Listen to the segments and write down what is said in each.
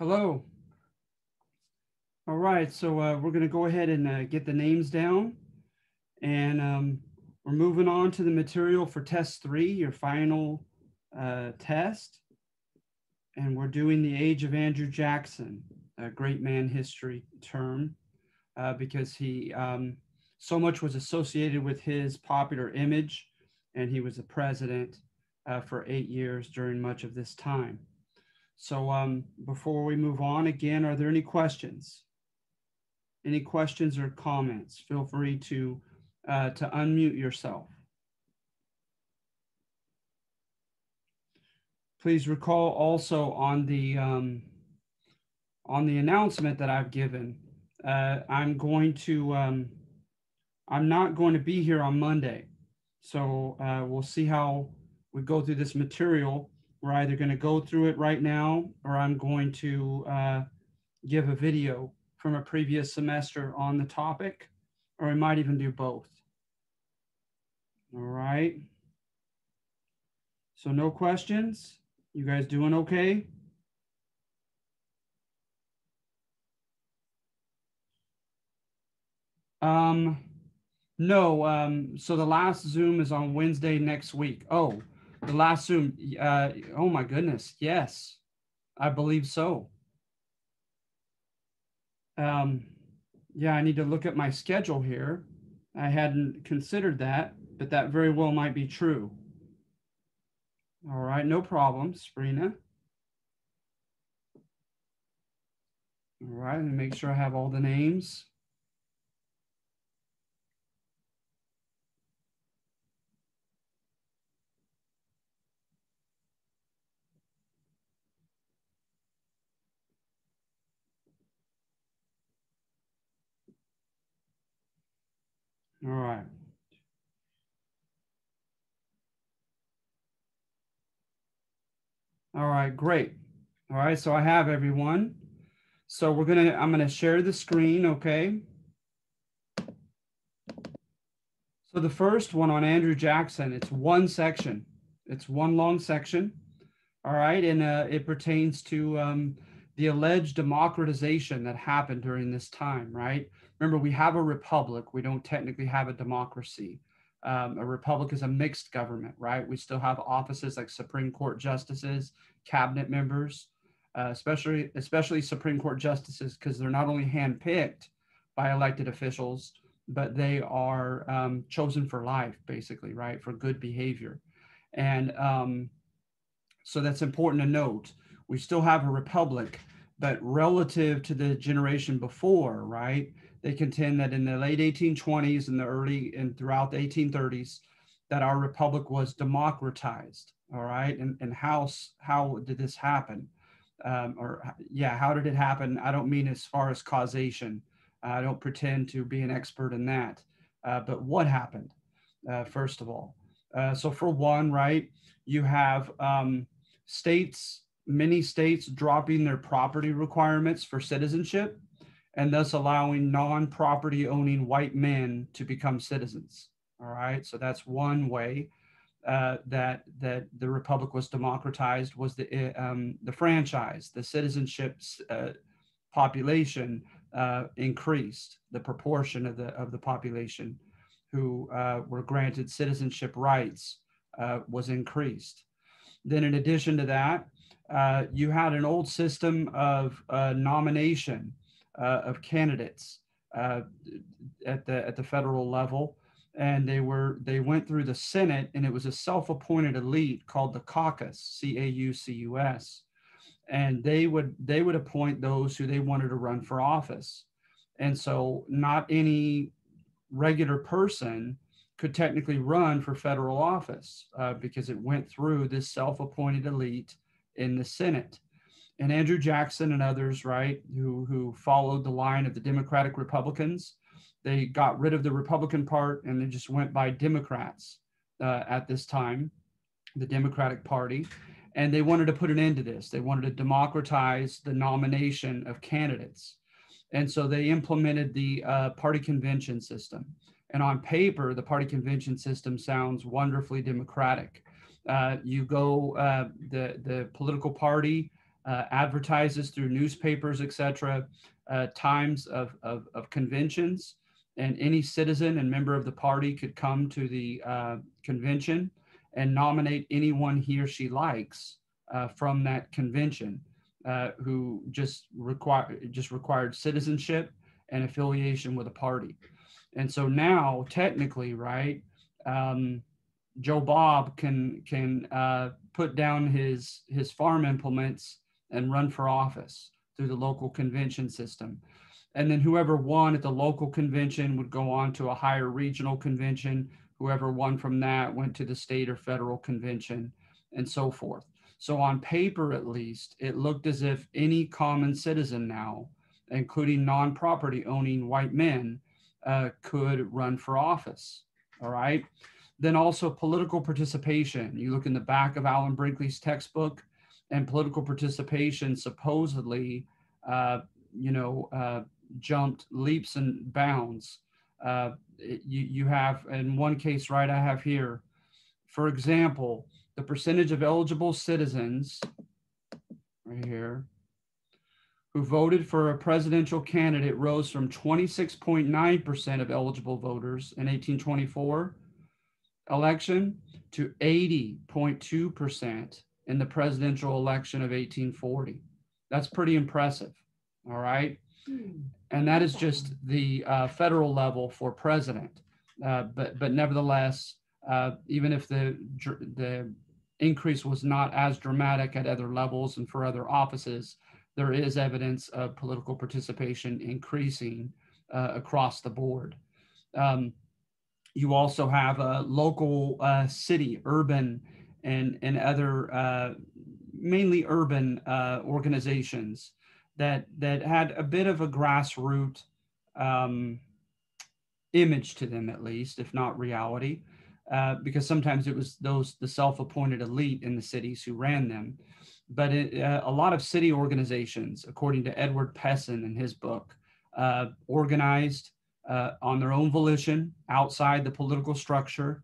Hello. All right, so uh, we're going to go ahead and uh, get the names down. And um, we're moving on to the material for test three, your final uh, test. And we're doing the age of Andrew Jackson, a great man history term, uh, because he um, so much was associated with his popular image, and he was a president uh, for eight years during much of this time. So um, before we move on, again, are there any questions? Any questions or comments? Feel free to, uh, to unmute yourself. Please recall also on the, um, on the announcement that I've given, uh, I'm going to, um, I'm not going to be here on Monday. So uh, we'll see how we go through this material. We're either going to go through it right now or I'm going to uh, give a video from a previous semester on the topic, or we might even do both. All right. So no questions? You guys doing okay? Um, no, um, so the last Zoom is on Wednesday next week. Oh, the last Zoom. Uh, oh my goodness. Yes, I believe so. Um, yeah, I need to look at my schedule here. I hadn't considered that, but that very well might be true. All right, no problem, Sabrina. All right, and make sure I have all the names. All right. All right, great. All right, so I have everyone. So we're gonna, I'm gonna share the screen, okay? So the first one on Andrew Jackson, it's one section. It's one long section. All right, and uh, it pertains to um, the alleged democratization that happened during this time, right? Remember, we have a republic. We don't technically have a democracy. Um, a republic is a mixed government, right? We still have offices like Supreme Court justices, cabinet members, uh, especially especially Supreme Court justices, because they're not only handpicked by elected officials, but they are um, chosen for life, basically, right, for good behavior. And um, so that's important to note. We still have a republic, but relative to the generation before, right? They contend that in the late 1820s and the early and throughout the 1830s, that our republic was democratized. All right, and and how how did this happen? Um, or yeah, how did it happen? I don't mean as far as causation. I don't pretend to be an expert in that. Uh, but what happened? Uh, first of all, uh, so for one, right, you have um, states, many states dropping their property requirements for citizenship and thus allowing non-property owning white men to become citizens. All right, so that's one way uh, that that the republic was democratized was the um, the franchise, the citizenship uh, population uh, increased, the proportion of the of the population who uh, were granted citizenship rights uh, was increased. Then, in addition to that, uh, you had an old system of nomination uh, of candidates uh, at the at the federal level, and they were they went through the Senate, and it was a self-appointed elite called the caucus, C A U C U S, and they would they would appoint those who they wanted to run for office, and so not any regular person could technically run for federal office uh, because it went through this self-appointed elite in the Senate and Andrew Jackson and others, right, who who followed the line of the Democratic Republicans. They got rid of the Republican part and they just went by Democrats uh, at this time, the Democratic Party, and they wanted to put an end to this. They wanted to democratize the nomination of candidates, and so they implemented the uh, party convention system. And on paper, the party convention system sounds wonderfully democratic. Uh, you go, uh, the the political party uh, advertises through newspapers, etc., uh, times of, of, of, conventions, and any citizen and member of the party could come to the uh, convention and nominate anyone he or she likes from that convention uh, who just require just required citizenship and affiliation with a party. And so now, technically, right, um, Joe Bob can can uh, put down his his farm implements and run for office through the local convention system. And then whoever won at the local convention would go on to a higher regional convention. Whoever won from that went to the state or federal convention and so forth. So, on paper at least, it looked as if any common citizen now, including non property owning white men, uh, could run for office. All right. Then also political participation. You look in the back of Alan Brinkley's textbook, and political participation supposedly, uh, you know, uh, jumped leaps and bounds. Uh, you, you have, in one case, right, I have here, for example, the percentage of eligible citizens, right here, who voted for a presidential candidate rose from 26.9% of eligible voters in 1824 election to 80.2% in the presidential election of 1840. That's pretty impressive. All right. And that is just the uh, federal level for president. Uh, but, but nevertheless, uh, even if the, the increase was not as dramatic at other levels and for other offices, there is evidence of political participation increasing uh, across the board. Um, you also have a local uh, city, urban, and, and other uh, mainly urban uh, organizations that, that had a bit of a grassroots um, image to them, at least, if not reality. Uh, because sometimes it was those the self-appointed elite in the cities who ran them but it, uh, a lot of city organizations, according to Edward Pessen in his book, uh, organized uh, on their own volition outside the political structure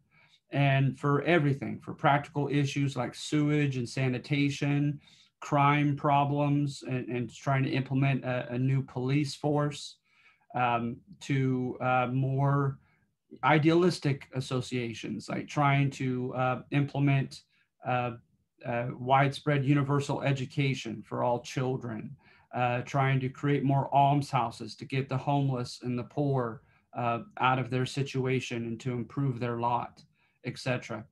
and for everything, for practical issues like sewage and sanitation, crime problems, and, and trying to implement a, a new police force, um, to uh, more idealistic associations like trying to uh, implement uh, uh, widespread universal education for all children, uh, trying to create more almshouses to get the homeless and the poor uh, out of their situation and to improve their lot, etc.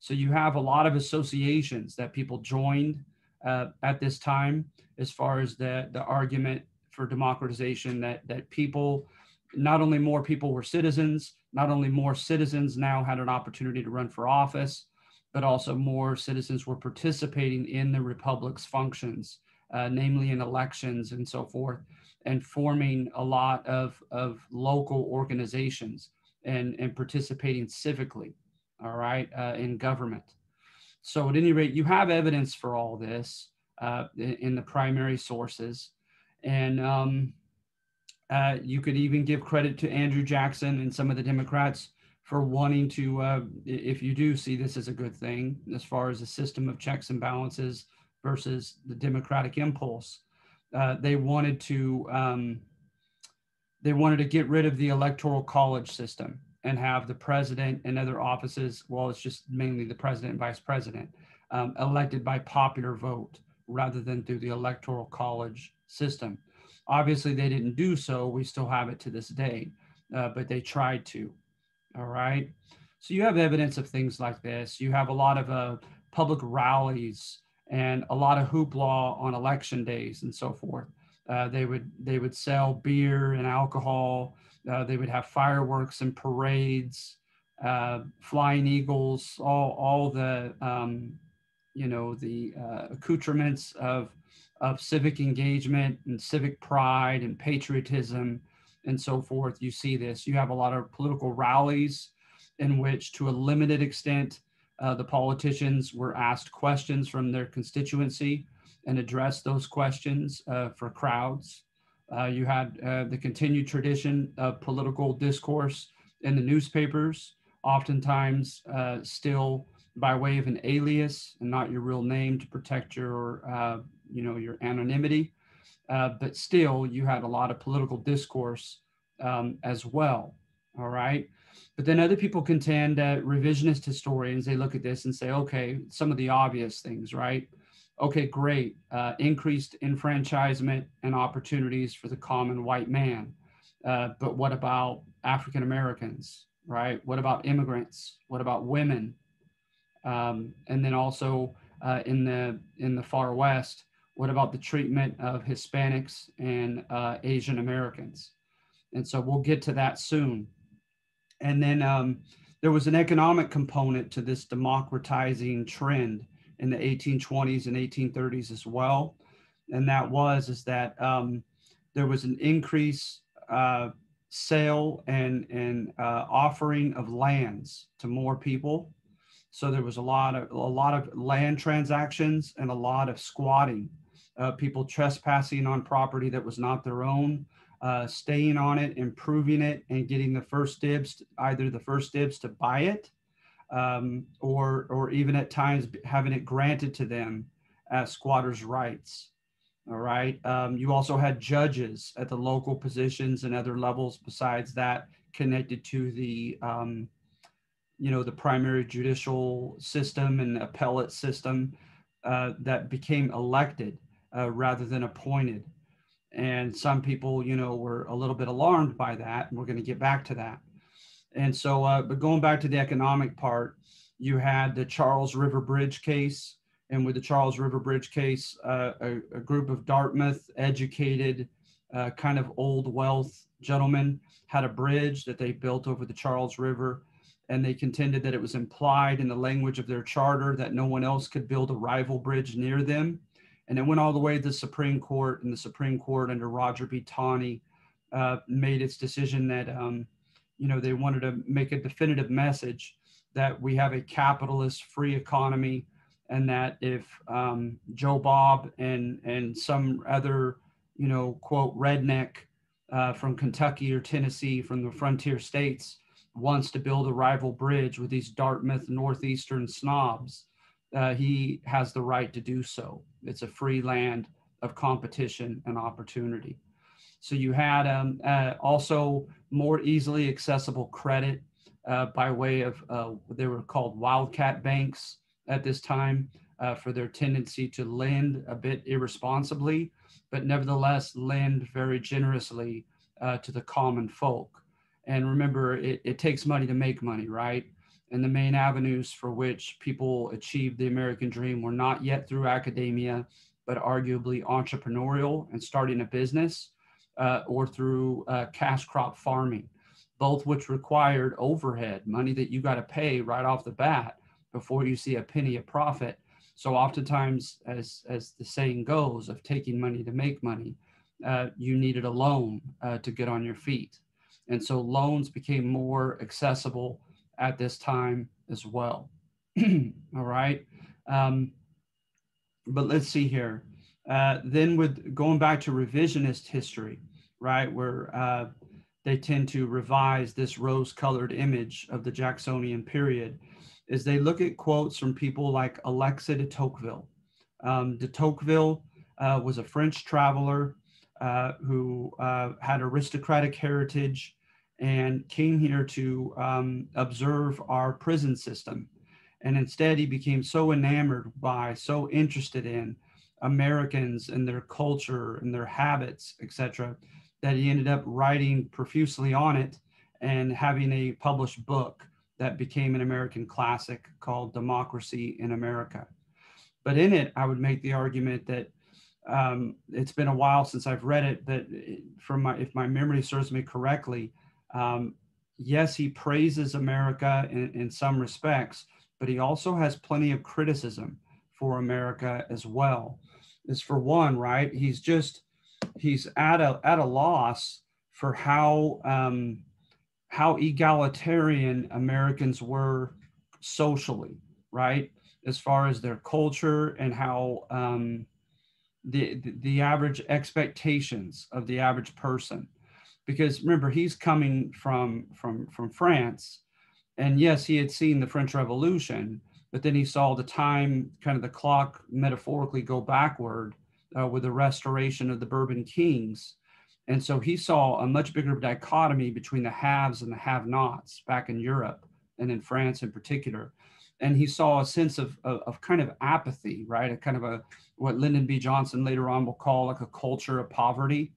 So you have a lot of associations that people joined uh, at this time as far as the, the argument for democratization that, that people, not only more people were citizens, not only more citizens now had an opportunity to run for office, but also more citizens were participating in the republic's functions, uh, namely in elections and so forth, and forming a lot of, of local organizations and, and participating civically, all right, uh, in government. So at any rate, you have evidence for all this uh, in, in, the primary sources. And um, uh, you could even give credit to Andrew Jackson and some of the Democrats for wanting to, uh, if you do see this as a good thing, as far as a system of checks and balances versus the democratic impulse, uh, they wanted to um, they wanted to get rid of the electoral college system and have the president and other offices. Well, it's just mainly the president and vice president um, elected by popular vote rather than through the electoral college system. Obviously, they didn't do so. We still have it to this day, uh, but they tried to. All right. So you have evidence of things like this. You have a lot of uh, public rallies and a lot of hoopla on election days and so forth. Uh, they would they would sell beer and alcohol. Uh, they would have fireworks and parades, uh, flying eagles, all all the um, you know the uh, accoutrements of of civic engagement and civic pride and patriotism and so forth, you see this. You have a lot of political rallies in which, to a limited extent, uh, the politicians were asked questions from their constituency and addressed those questions uh, for crowds. Uh, you had uh, the continued tradition of political discourse in the newspapers, oftentimes uh, still by way of an alias and not your real name to protect your, uh, you know, your anonymity. But still, you had a lot of political discourse um, as well. All right. But then other people contend that revisionist historians, they look at this and say, okay, some of the obvious things, right? Okay, great. Uh, increased enfranchisement and opportunities for the common white man. Uh, but what about African Americans, right? What about immigrants? What about women? Um, and then also uh, in the in the far west, what about the treatment of Hispanics and uh, Asian Americans? And so we'll get to that soon. And then um, there was an economic component to this democratizing trend in the 1820s and 1830s as well. And that was is that um, there was an increase uh, sale and and uh, offering of lands to more people. So there was a lot of a lot of land transactions and a lot of squatting, uh, people trespassing on property that was not their own, uh, staying on it, improving it, and getting the first dibs, either the first dibs to buy it, um, or or even at times having it granted to them as squatters' rights. All right. Um, you also had judges at the local positions and other levels besides that connected to the, um, you know, the primary judicial system and appellate system uh, that became elected uh, rather than appointed. And some people, you know, were a little bit alarmed by that. And we're going to get back to that. And so, uh, but going back to the economic part, you had the Charles River Bridge case and with the Charles River Bridge case, uh, a, a, group of Dartmouth educated, uh, kind of old wealth gentlemen had a bridge that they built over the Charles River. And they contended that it was implied in the language of their charter that no one else could build a rival bridge near them. And it went all the way to the Supreme Court, and the Supreme Court under Roger B. Taney uh, made its decision that, um, you know, they wanted to make a definitive message that we have a capitalist free economy and that if um, Joe Bob and and some other you know quote redneck uh, from Kentucky or Tennessee from the frontier states wants to build a rival bridge with these Dartmouth northeastern snobs, uh, he has the right to do so. It's a free land of competition and opportunity. So you had um, uh, also more easily accessible credit uh, by way of uh, they were called wildcat banks at this time uh, for their tendency to lend a bit irresponsibly, but nevertheless lend very generously uh, to the common folk. And remember, it, it takes money to make money, right? And the main avenues for which people achieved the American dream were not yet through academia, but arguably entrepreneurial and starting a business uh, or through uh, cash crop farming, both which required overhead, money that you got to pay right off the bat before you see a penny of profit. So oftentimes, as as the saying goes, of taking money to make money, uh, you needed a loan uh, to get on your feet, and so loans became more accessible at this time as well. All right, um, but let's see here. Uh, then with going back to revisionist history, right, where uh, they tend to revise this rose-colored image of the Jacksonian period is they look at quotes from people like Alexis de Tocqueville. Um, de Tocqueville uh, was a French traveler uh, who uh, had aristocratic heritage and came here to um, observe our prison system. And instead, he became so enamored by, so interested in Americans and their culture and their habits, etc., that he ended up writing profusely on it and having a published book that became an American classic called Democracy in America. But in it, I would make the argument that um, it's been a while since I've read it, but from my, if my memory serves me correctly, um, yes, he praises America in, in some respects, but he also has plenty of criticism for America as well. Is for one, right? He's just he's at a at a loss for how um, how egalitarian Americans were socially, right? As far as their culture and how um, the, the average expectations of the average person. Because remember, he's coming from, from, from France. And yes, he had seen the French Revolution, but then he saw the time, kind of the clock metaphorically go backward uh, with the restoration of the Bourbon kings. And so he saw a much bigger dichotomy between the haves and the have nots back in Europe and in France in particular. And he saw a sense of, of, of, kind of apathy, right? A kind of a what Lyndon B. Johnson later on will call like a culture of poverty,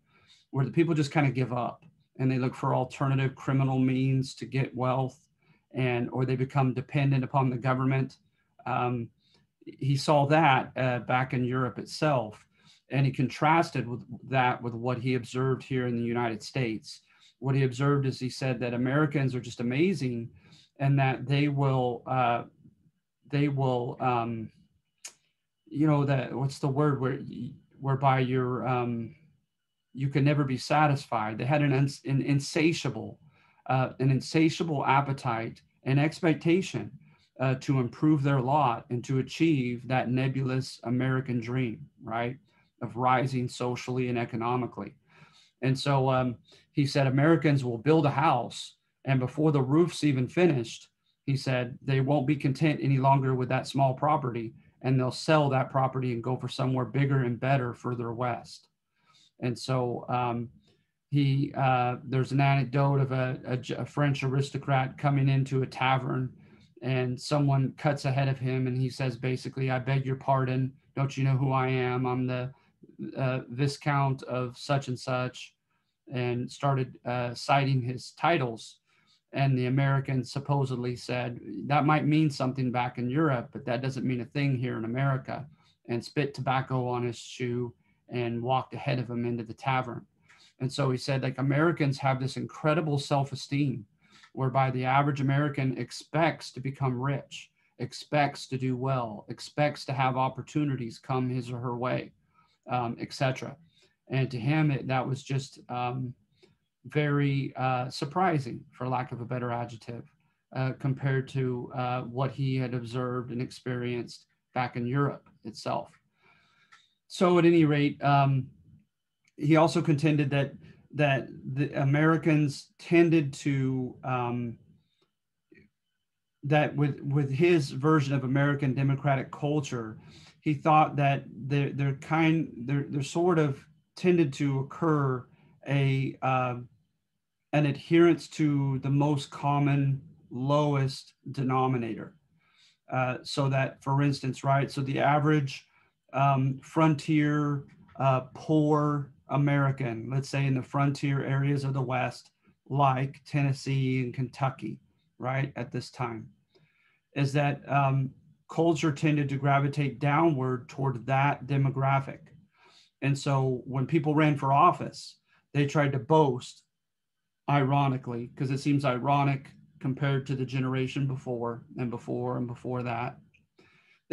where the people just kind of give up and they look for alternative criminal means to get wealth and or they become dependent upon the government. Um, he saw that uh, back in Europe itself, and he contrasted with that with what he observed here in the United States. What he observed is he said that Americans are just amazing, and that they will uh, they will um, you know that what's the word where whereby you're um, you can never be satisfied. They had an, an insatiable uh, an insatiable appetite and expectation uh, to improve their lot and to achieve that nebulous American dream, right, of rising socially and economically. And so um, he said Americans will build a house, and before the roof's even finished, he said they won't be content any longer with that small property, and they'll sell that property and go for somewhere bigger and better further west. And so um, he uh, there's an anecdote of a, a, a, French aristocrat coming into a tavern, and someone cuts ahead of him, and he says basically, "I beg your pardon. Don't you know who I am? I'm the uh, Viscount of such and such," and started uh, citing his titles. And the American supposedly said, "That might mean something back in Europe, but that doesn't mean a thing here in America." And spit tobacco on his shoe and walked ahead of him into the tavern and so he said, like Americans have this incredible self-esteem whereby the average American expects to become rich, expects to do well, expects to have opportunities come his or her way, um, etc. And to him, it, that was just um, very uh, surprising, for lack of a better adjective, uh, compared to uh, what he had observed and experienced back in Europe itself. So, at any rate, um, he also contended that that the Americans tended to um, that with with his version of American democratic culture, he thought that they're, they're kind they're, they're sort of tended to occur a uh, an adherence to the most common lowest denominator. Uh, so that, for instance, right, so the average um, frontier uh, poor American, let's say in the frontier areas of the West, like Tennessee and Kentucky, right, at this time, is that um, culture tended to gravitate downward toward that demographic. And so when people ran for office, they tried to boast, ironically, because it seems ironic compared to the generation before and before and before that.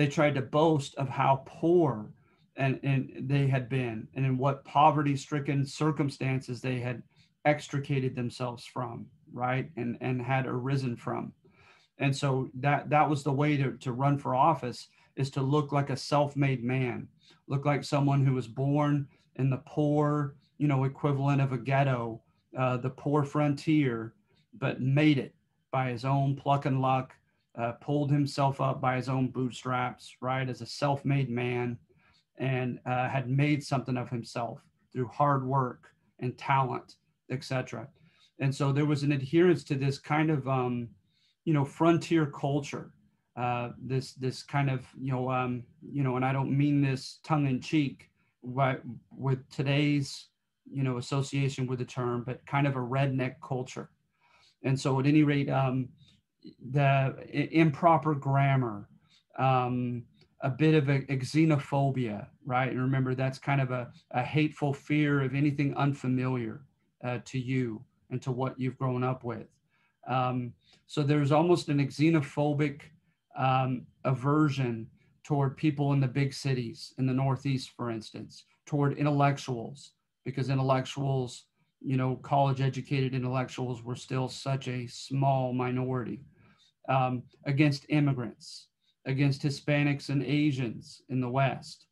They tried to boast of how poor and, and they had been and in what poverty stricken circumstances they had extricated themselves from right and and had arisen from. And so that that was the way to, to run for office is to look like a self-made man look like someone who was born in the poor you know equivalent of a ghetto uh, the poor frontier but made it by his own pluck and luck uh, pulled himself up by his own bootstraps right as a self-made man and uh, had made something of himself through hard work and talent, etc. And so there was an adherence to this kind of, um, you know, frontier culture. Uh, this this kind of you know um, you know, and I don't mean this tongue in cheek, but with today's you know association with the term, but kind of a redneck culture. And so, at any rate, um, the improper grammar, um, a bit of a, a, xenophobia, right? And remember, that's kind of a, a hateful fear of anything unfamiliar uh, to you and to what you've grown up with. Um, so there's almost an xenophobic um, aversion toward people in the big cities in the Northeast, for instance, toward intellectuals, because intellectuals, you know, college educated intellectuals were still such a small minority, um, against immigrants against Hispanics and Asians in the West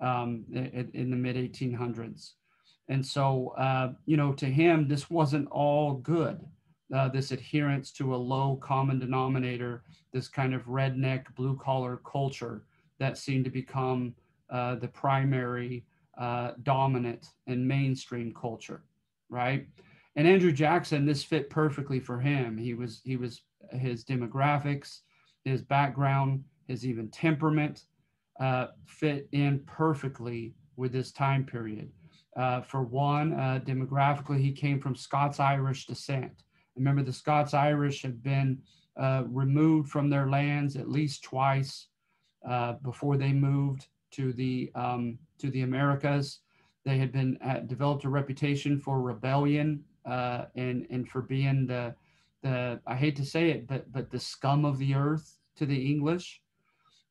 um, in, in, the mid 1800s. And so, uh, you know, to him, this wasn't all good, uh, this adherence to a low common denominator, this kind of redneck blue collar culture that seemed to become uh, the primary uh, dominant and mainstream culture, right? And Andrew Jackson, this fit perfectly for him. He was he was his demographics, his background, his even temperament uh, fit in perfectly with this time period. Uh, for one, uh, demographically, he came from Scots Irish descent. Remember, the Scots Irish had been uh, removed from their lands at least twice uh, before they moved to the um, to the Americas. They had been uh, developed a reputation for rebellion uh, and and for being the the I hate to say it, but but the scum of the earth to the English,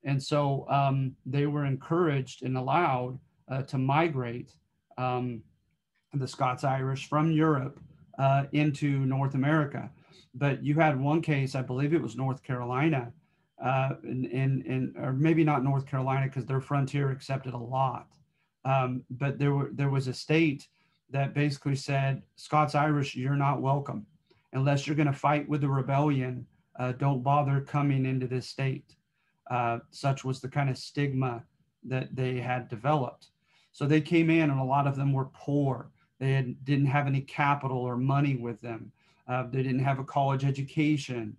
and so um, they were encouraged and allowed uh, to migrate um, the Scots Irish from Europe uh, into North America. But you had one case, I believe it was North Carolina, in, in, in, or maybe not North Carolina because their frontier accepted a lot. Um, but there were there was a state that basically said Scots Irish, you're not welcome unless you're going to fight with the rebellion. Uh, don't bother coming into this state. Uh, such was the kind of stigma that they had developed. So they came in, and a lot of them were poor. They had, didn't have any capital or money with them. Uh, they didn't have a college education.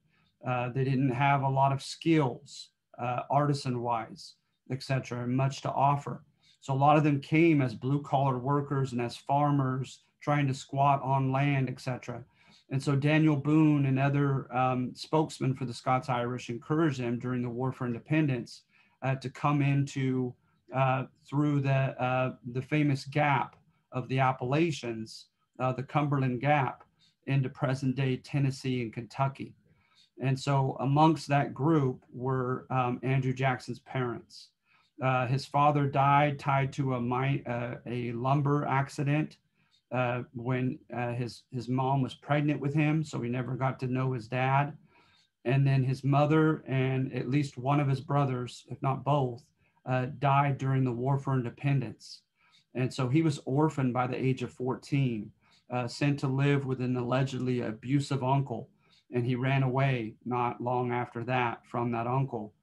Uh, they didn't have a lot of skills, uh, artisan wise, etc., and much to offer. So a lot of them came as blue collar workers and as farmers trying to squat on land, etc. And so Daniel Boone and other um, spokesmen for the Scots Irish encouraged them during the War for Independence uh, to come into uh, through the uh, the famous gap of the Appalachians, uh, the Cumberland Gap, into present day Tennessee and Kentucky. And so amongst that group were um, Andrew Jackson's parents. Uh, his father died tied to a, mine, uh, a lumber accident uh, when uh, his, his mom was pregnant with him, so he never got to know his dad. And then his mother and at least one of his brothers, if not both, uh, died during the War for Independence. And so he was orphaned by the age of 14, uh, sent to live with an allegedly abusive uncle. And he ran away not long after that from that uncle.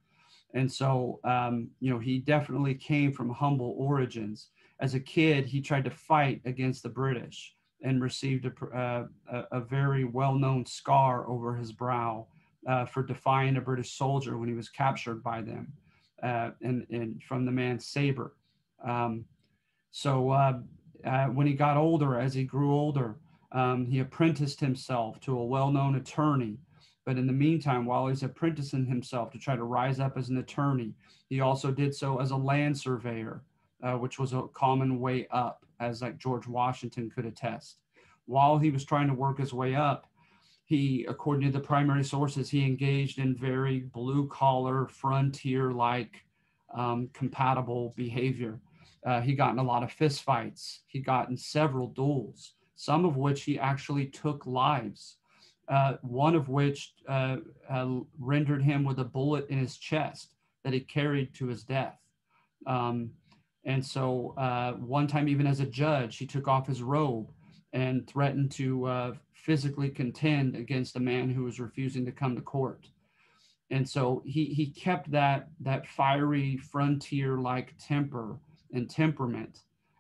And so, um, you know, he definitely came from humble origins. As a kid, he tried to fight against the British and received a, uh, a, very well known scar over his brow uh, for defying a British soldier when he was captured by them uh, and, and from the man's saber. Um, so uh, uh, when he got older, as he grew older, um, he apprenticed himself to a well known attorney but in the meantime, while he's apprenticing himself to try to rise up as an attorney, he also did so as a land surveyor, uh, which was a common way up, as like George Washington could attest. While he was trying to work his way up, he, according to the primary sources, he engaged in very blue collar, frontier like um, compatible behavior. Uh, he got in a lot of fistfights. He got in several duels, some of which he actually took lives uh, one of which uh, uh, rendered him with a bullet in his chest that he carried to his death. Um, and so, uh, one time, even as a judge, he took off his robe and threatened to uh, physically contend against a man who was refusing to come to court. And so he, he kept that, that fiery frontier like temper and temperament,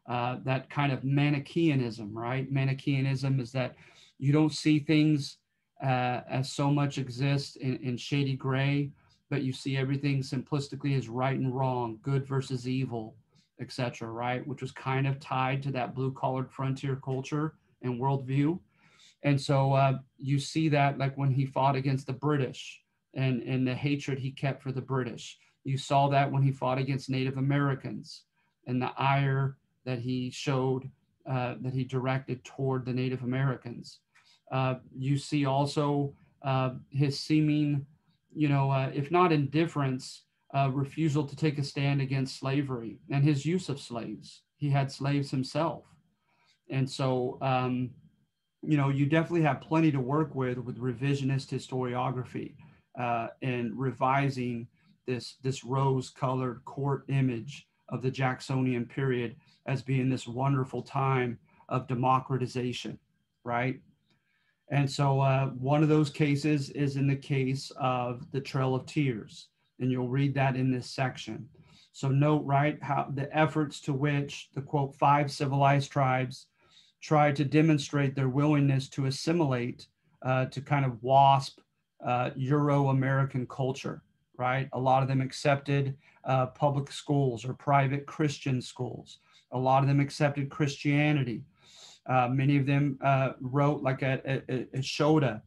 uh, that kind of Manichaeanism, right? Manichaeanism is that you don't see things uh, as so much exists in, in shady gray, but you see everything simplistically as right and wrong, good versus evil, etc. Right, which was kind of tied to that blue-collared frontier culture and worldview. And so uh, you see that like when he fought against the British and, and the hatred he kept for the British. You saw that when he fought against Native Americans and the ire that he showed, uh, that he directed toward the Native Americans. Uh, you see also uh, his seeming, you know, uh, if not indifference, uh, refusal to take a stand against slavery and his use of slaves. He had slaves himself. And so, um, you know, you definitely have plenty to work with with revisionist historiography uh, and revising this, this rose colored court image of the Jacksonian period as being this wonderful time of democratization, right? And so uh, one of those cases is in the case of the Trail of Tears, and you'll read that in this section. So note, right, how the efforts to which the quote, five civilized tribes tried to demonstrate their willingness to assimilate uh, to kind of WASP uh, Euro-American culture, right? A lot of them accepted uh, public schools or private Christian schools. A lot of them accepted Christianity. Uh, many of them uh, wrote, like at Shota,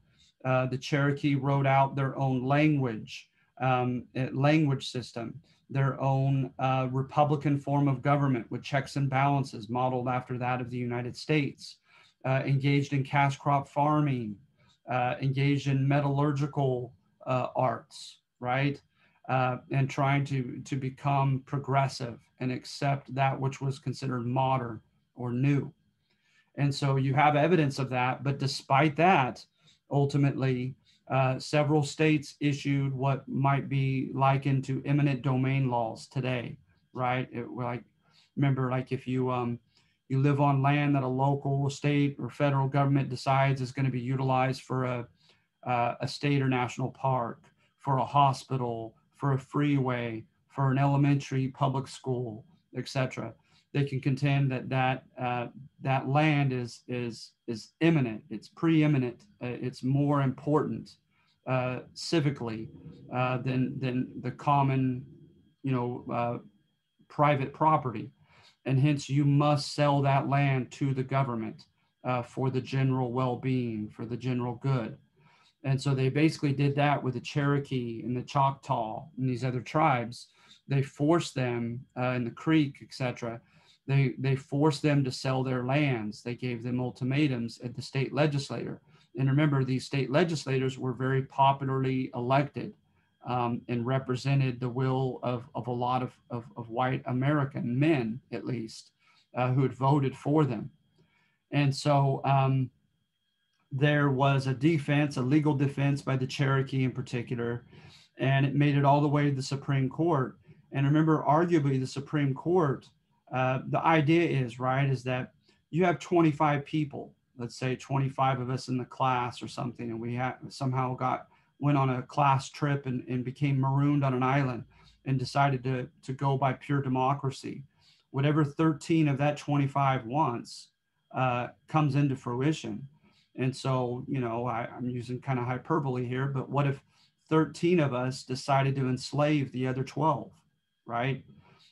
uh, the Cherokee wrote out their own language, um, language system, their own uh, Republican form of government with checks and balances modeled after that of the United States, uh, engaged in cash crop farming, engaged in metallurgical arts, right? and trying to, to become progressive and accept that which was considered modern or new. And so you have evidence of that. But despite that, ultimately, uh, several states issued what might be likened to eminent domain laws today, right? It, like, remember, like if you um, you live on land that a local, state, or federal government decides is going to be utilized for a uh, a state or national park, for a hospital, for a freeway, for an elementary public school, etc they can contend that that uh, that land is is is imminent. It's preeminent. Uh, it's more important uh, civically uh, than than the common, you know, uh, private property, and hence you must sell that land to the government uh, for the general well-being, for the general good. And so they basically did that with the Cherokee and the Choctaw and these other tribes. They forced them in the Creek, etc they, they forced them to sell their lands. They gave them ultimatums at the state legislature. And remember, these state legislators were very popularly elected um, and represented the will of, of a lot of, of, of white American men, at least, uh, who had voted for them. And so um, there was a defense, a legal defense by the Cherokee in particular, and it made it all the way to the Supreme Court. And remember, arguably, the Supreme Court uh, the idea is, right, is that you have 25 people, let's say 25 of us in the class or something, and we have somehow got went on a class trip and, and became marooned on an island and decided to, to go by pure democracy. Whatever 13 of that 25 wants uh, comes into fruition. And so, you know, I, I'm using kind of hyperbole here, but what if 13 of us decided to enslave the other 12, right?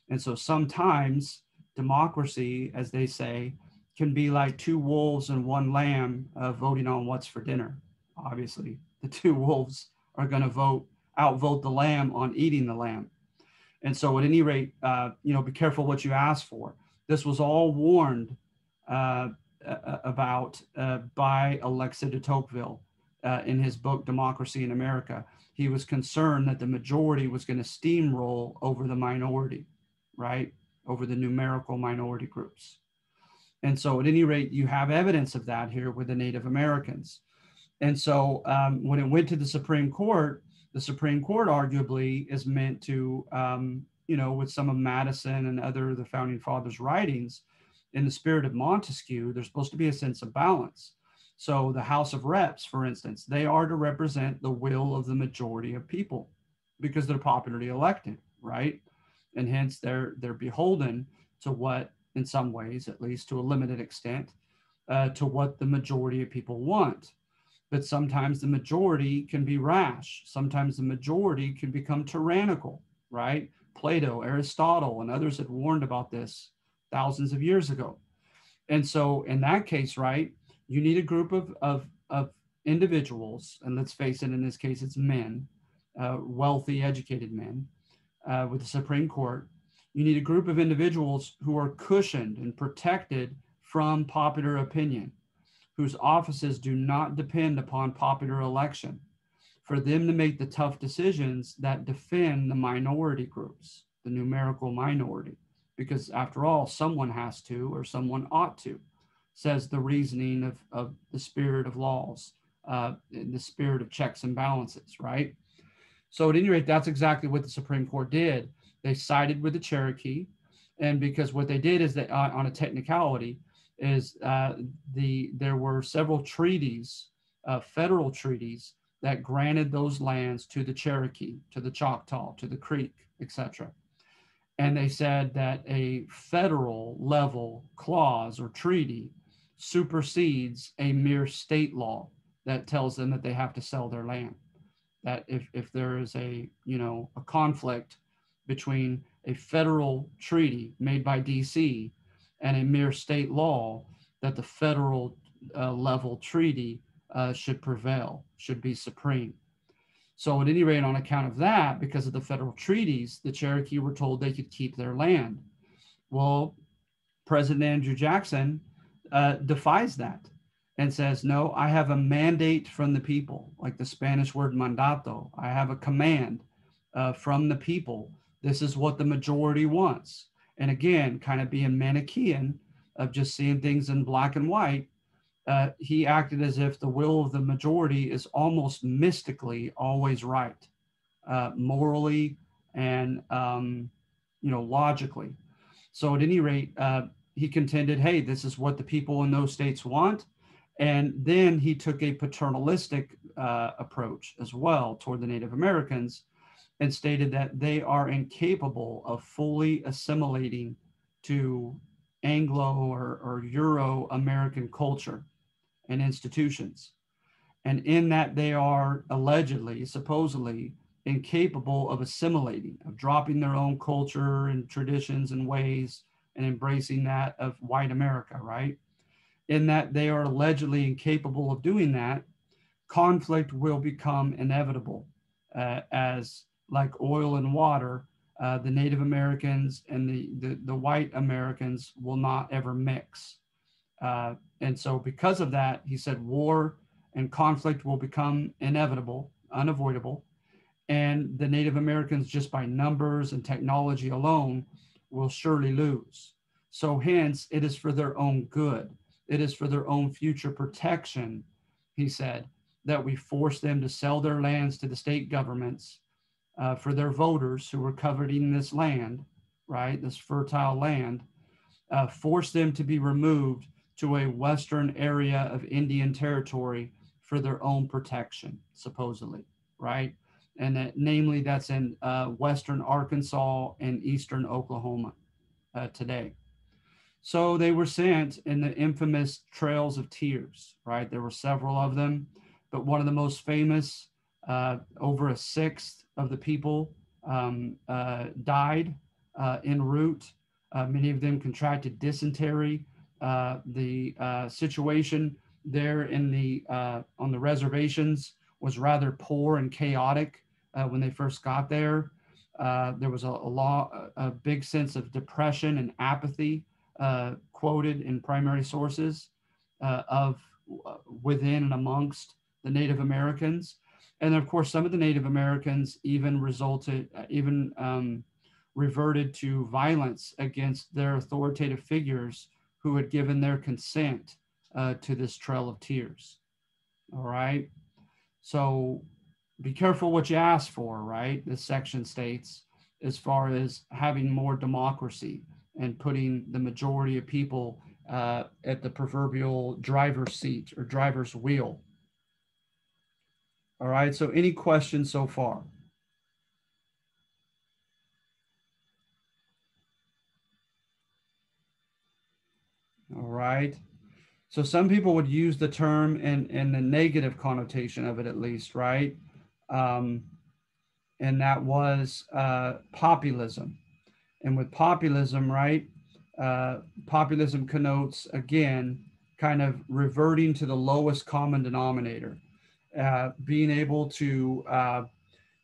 And so sometimes democracy, as they say, can be like two wolves and one lamb uh, voting on what's for dinner. Obviously, the two wolves are going to vote outvote the lamb on eating the lamb. And so, at any rate, uh, you know, be careful what you ask for. This was all warned uh, about uh, by Alexis de Tocqueville uh, in his book Democracy in America. He was concerned that the majority was going to steamroll over the minority, right? Over the numerical minority groups. And so, at any rate, you have evidence of that here with the Native Americans. And so, um, when it went to the Supreme Court, the Supreme Court arguably is meant to, um, you know, with some of Madison and other the founding fathers' writings, in the spirit of Montesquieu, there's supposed to be a sense of balance. So, the House of Reps, for instance, they are to represent the will of the majority of people because they're popularly elected, right? And hence they're they're beholden to what in some ways at least to a limited extent uh, to what the majority of people want. But sometimes the majority can be rash. Sometimes the majority can become tyrannical right? Plato aristotle and others had warned about this thousands of years ago. And so in that case right you need a group of of, of individuals and let's face it in this case it's men uh, wealthy educated men uh, with the Supreme Court, you need a group of individuals who are cushioned and protected from popular opinion, whose offices do not depend upon popular election, for them to make the tough decisions that defend the minority groups, the numerical minority. Because after all, someone has to or someone ought to, says the reasoning of, of the spirit of laws, uh, the spirit of checks and balances, right? So at any rate, that's exactly what the Supreme Court did. They sided with the Cherokee, and because what they did is that uh, on a technicality is uh, the there were several treaties uh, federal treaties that granted those lands to the Cherokee, to the Choctaw, to the Creek, etc. And they said that a federal level clause or treaty supersedes a mere state law that tells them that they have to sell their land. That if, if there is a, you know, a conflict between a federal treaty made by DC and a mere state law, that the federal uh, level treaty uh, should prevail, should be supreme. So, at any rate, on account of that, because of the federal treaties, the Cherokee were told they could keep their land. Well, President Andrew Jackson uh, defies that and says, No, I have a mandate from the people, like the Spanish word mandato. I have a command uh, from the people. This is what the majority wants. And again, kind of being Manichaean of just seeing things in black and white, uh, he acted as if the will of the majority is almost mystically always right, uh, morally and um, you know logically. So at any rate, uh, he contended, "Hey, this is what the people in those states want," and then he took a paternalistic uh, approach as well toward the Native Americans, and stated that they are incapable of fully assimilating to Anglo or, or Euro American culture and institutions. And in that, they are allegedly, supposedly, incapable of assimilating, of dropping their own culture and traditions and ways and embracing that of white America, right? In that they are allegedly incapable of doing that, conflict will become inevitable uh, as, like oil and water, uh, the Native Americans and the, the, the, white Americans will not ever mix. Uh, and so, because of that, he said war and conflict will become inevitable, unavoidable. And the Native Americans, just by numbers and technology alone, will surely lose. So, hence, it is for their own good, it is for their own future protection, he said, that we force them to sell their lands to the state governments uh, for their voters who were coveting this land, right, this fertile land, uh, force them to be removed to a western area of Indian territory for their own protection, supposedly, right? And that, namely, that's in uh, western Arkansas and eastern Oklahoma uh, today. So they were sent in the infamous Trails of Tears, right? There were several of them, but one of the most famous, uh, over a sixth of the people um, uh, died uh, en route. Uh, many of them contracted dysentery uh, the uh, situation there in the on the reservations was rather poor and chaotic when they first got there. there was a, a, law, a big sense of depression and apathy quoted in primary sources of within and amongst the Native Americans. And of course, some of the Native Americans even resulted, even um, reverted to violence against their authoritative figures who had given their consent uh, to this trail of tears. All right. So be careful what you ask for, right? This section states as far as having more democracy and putting the majority of people uh, at the proverbial driver's seat or driver's wheel. All right. So, any questions so far? All right. So some people would use the term in, in the negative connotation of it, at least, right? Um, and that was uh, populism. And with populism, right, uh, populism connotes, again, kind of reverting to the lowest common denominator, uh, being able to, uh,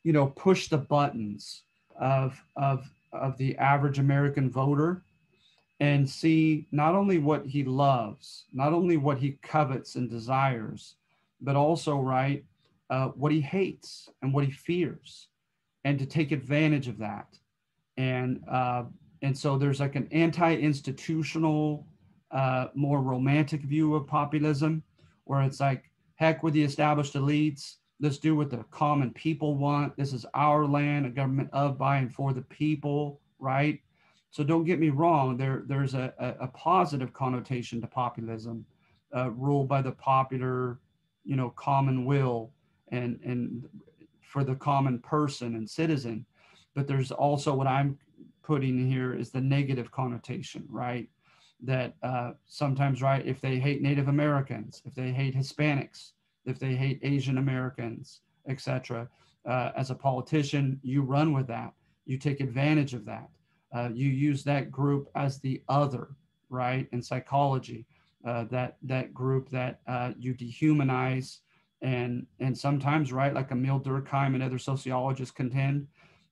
you know, push the buttons of, of, of the average American voter and see not only what he loves, not only what he covets and desires, but also, right, uh, what he hates and what he fears, and to take advantage of that. And uh, and so there's like an anti-institutional, uh, more romantic view of populism, where it's like, heck with the established elites. Let's do what the common people want. This is our land, a government of, by, and for the people, right? So don't get me wrong, there, there's a, a, a positive connotation to populism, uh, ruled by the popular, you know, common will and, and for the common person and citizen. But there's also what I'm putting here is the negative connotation, right? That uh, sometimes, right, if they hate Native Americans, if they hate Hispanics, if they hate Asian Americans, etc. Uh, as a politician, you run with that. You take advantage of that. Uh, you use that group as the other, right? In psychology, uh, that that group that uh, you dehumanize and and sometimes, right, like Emile Durkheim and other sociologists contend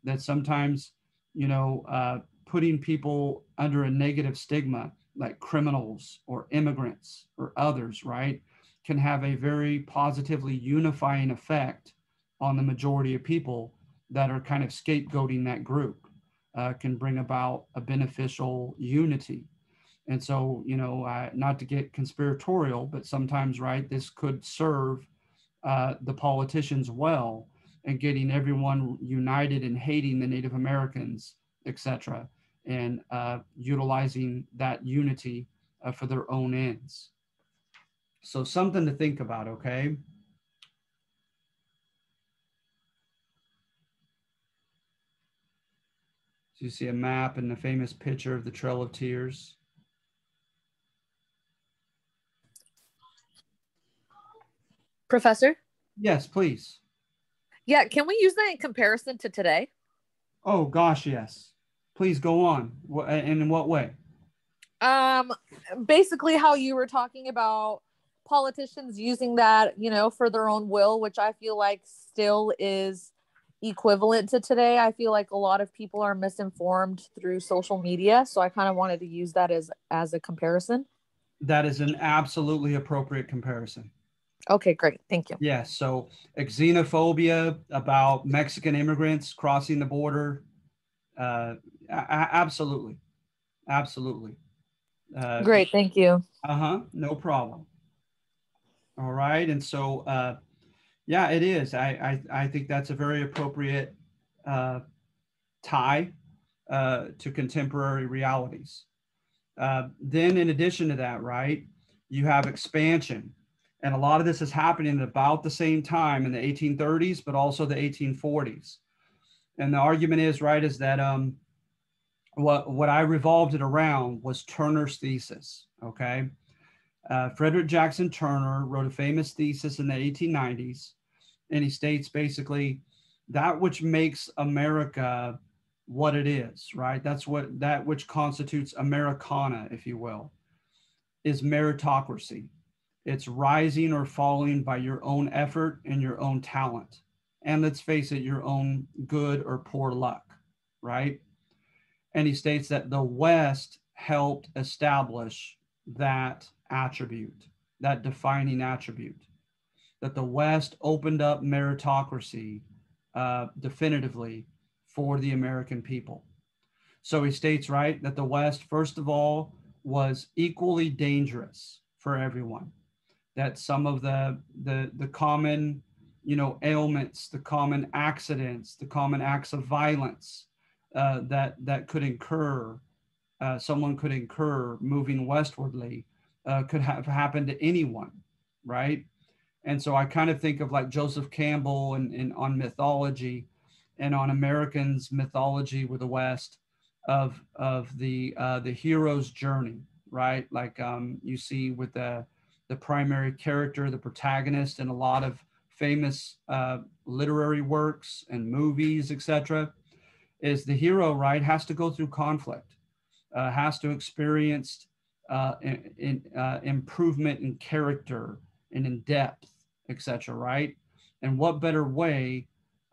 that sometimes, you know, uh, putting people under a negative stigma, like criminals or immigrants or others, right, can have a very positively unifying effect on the majority of people that are kind of scapegoating that group uh, can bring about a beneficial unity. And so you know uh, not to get conspiratorial but sometimes right this could serve uh, the politicians well and getting everyone united in hating the native americans etc and uh, utilizing that unity uh, for their own ends so something to think about, okay? So you see a map and the famous picture of the Trail of Tears. Professor? Yes, please. Yeah, can we use that in comparison to today? Oh gosh, yes. Please go on. And in what way? Um, basically, how you were talking about politicians using that, you know, for their own will, which I feel like still is equivalent to today. I feel like a lot of people are misinformed through social media, so I kind of wanted to use that as as a comparison. That is an absolutely appropriate comparison. Okay, great. Thank you. Yes. So xenophobia about Mexican immigrants crossing the border. Uh, absolutely. Absolutely. Uh, great. Thank you. Uh huh. No problem. All right. And so, uh, yeah, it is. I, I, I think that's a very appropriate uh, tie uh, to contemporary realities. Uh, then, in addition to that, right, you have expansion. And a lot of this is happening at about the same time in the 1830s, but also the 1840s. And the argument is, right, is that um, what, what I revolved it around was Turner's thesis. Okay. Uh, Frederick Jackson Turner wrote a famous thesis in the 1890s, and he states basically that which makes America what it is, right? That's what that which constitutes Americana, if you will, is meritocracy. It's rising or falling by your own effort and your own talent. And let's face it, your own good or poor luck, right? And he states that the West helped establish that attribute, that defining attribute, that the West opened up meritocracy uh, definitively for the American people. So he states, right, that the West, first of all, was equally dangerous for everyone. That some of the the the common, you know, ailments, the common accidents, the common acts of violence uh, that that could incur, uh, someone could incur moving westwardly uh, could have happened to anyone, right? And so I kind of think of like Joseph Campbell and, and on mythology and on Americans' mythology with the West of of the uh, the hero's journey, right? Like um, you see with the the primary character, the protagonist, in a lot of famous uh, literary works and movies, etc. Is the hero right has to go through conflict, uh, has to experience uh, in, uh, improvement in character and in depth, etc. Right? And what better way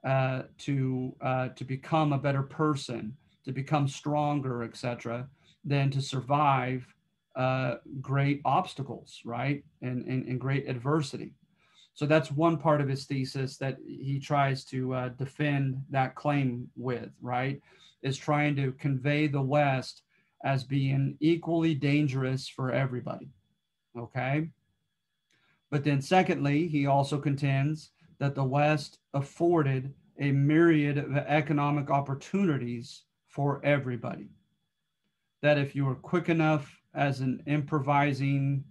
uh, to uh, to become a better person, to become stronger, etc., than to survive uh, great obstacles, right? And, and, and great adversity. So that's one part of his thesis that he tries to uh, defend that claim with, right? Is trying to convey the West as being equally dangerous for everybody. Okay. But then, secondly, he also contends that the West afforded a myriad of economic opportunities for everybody. That if you were quick enough as an improvising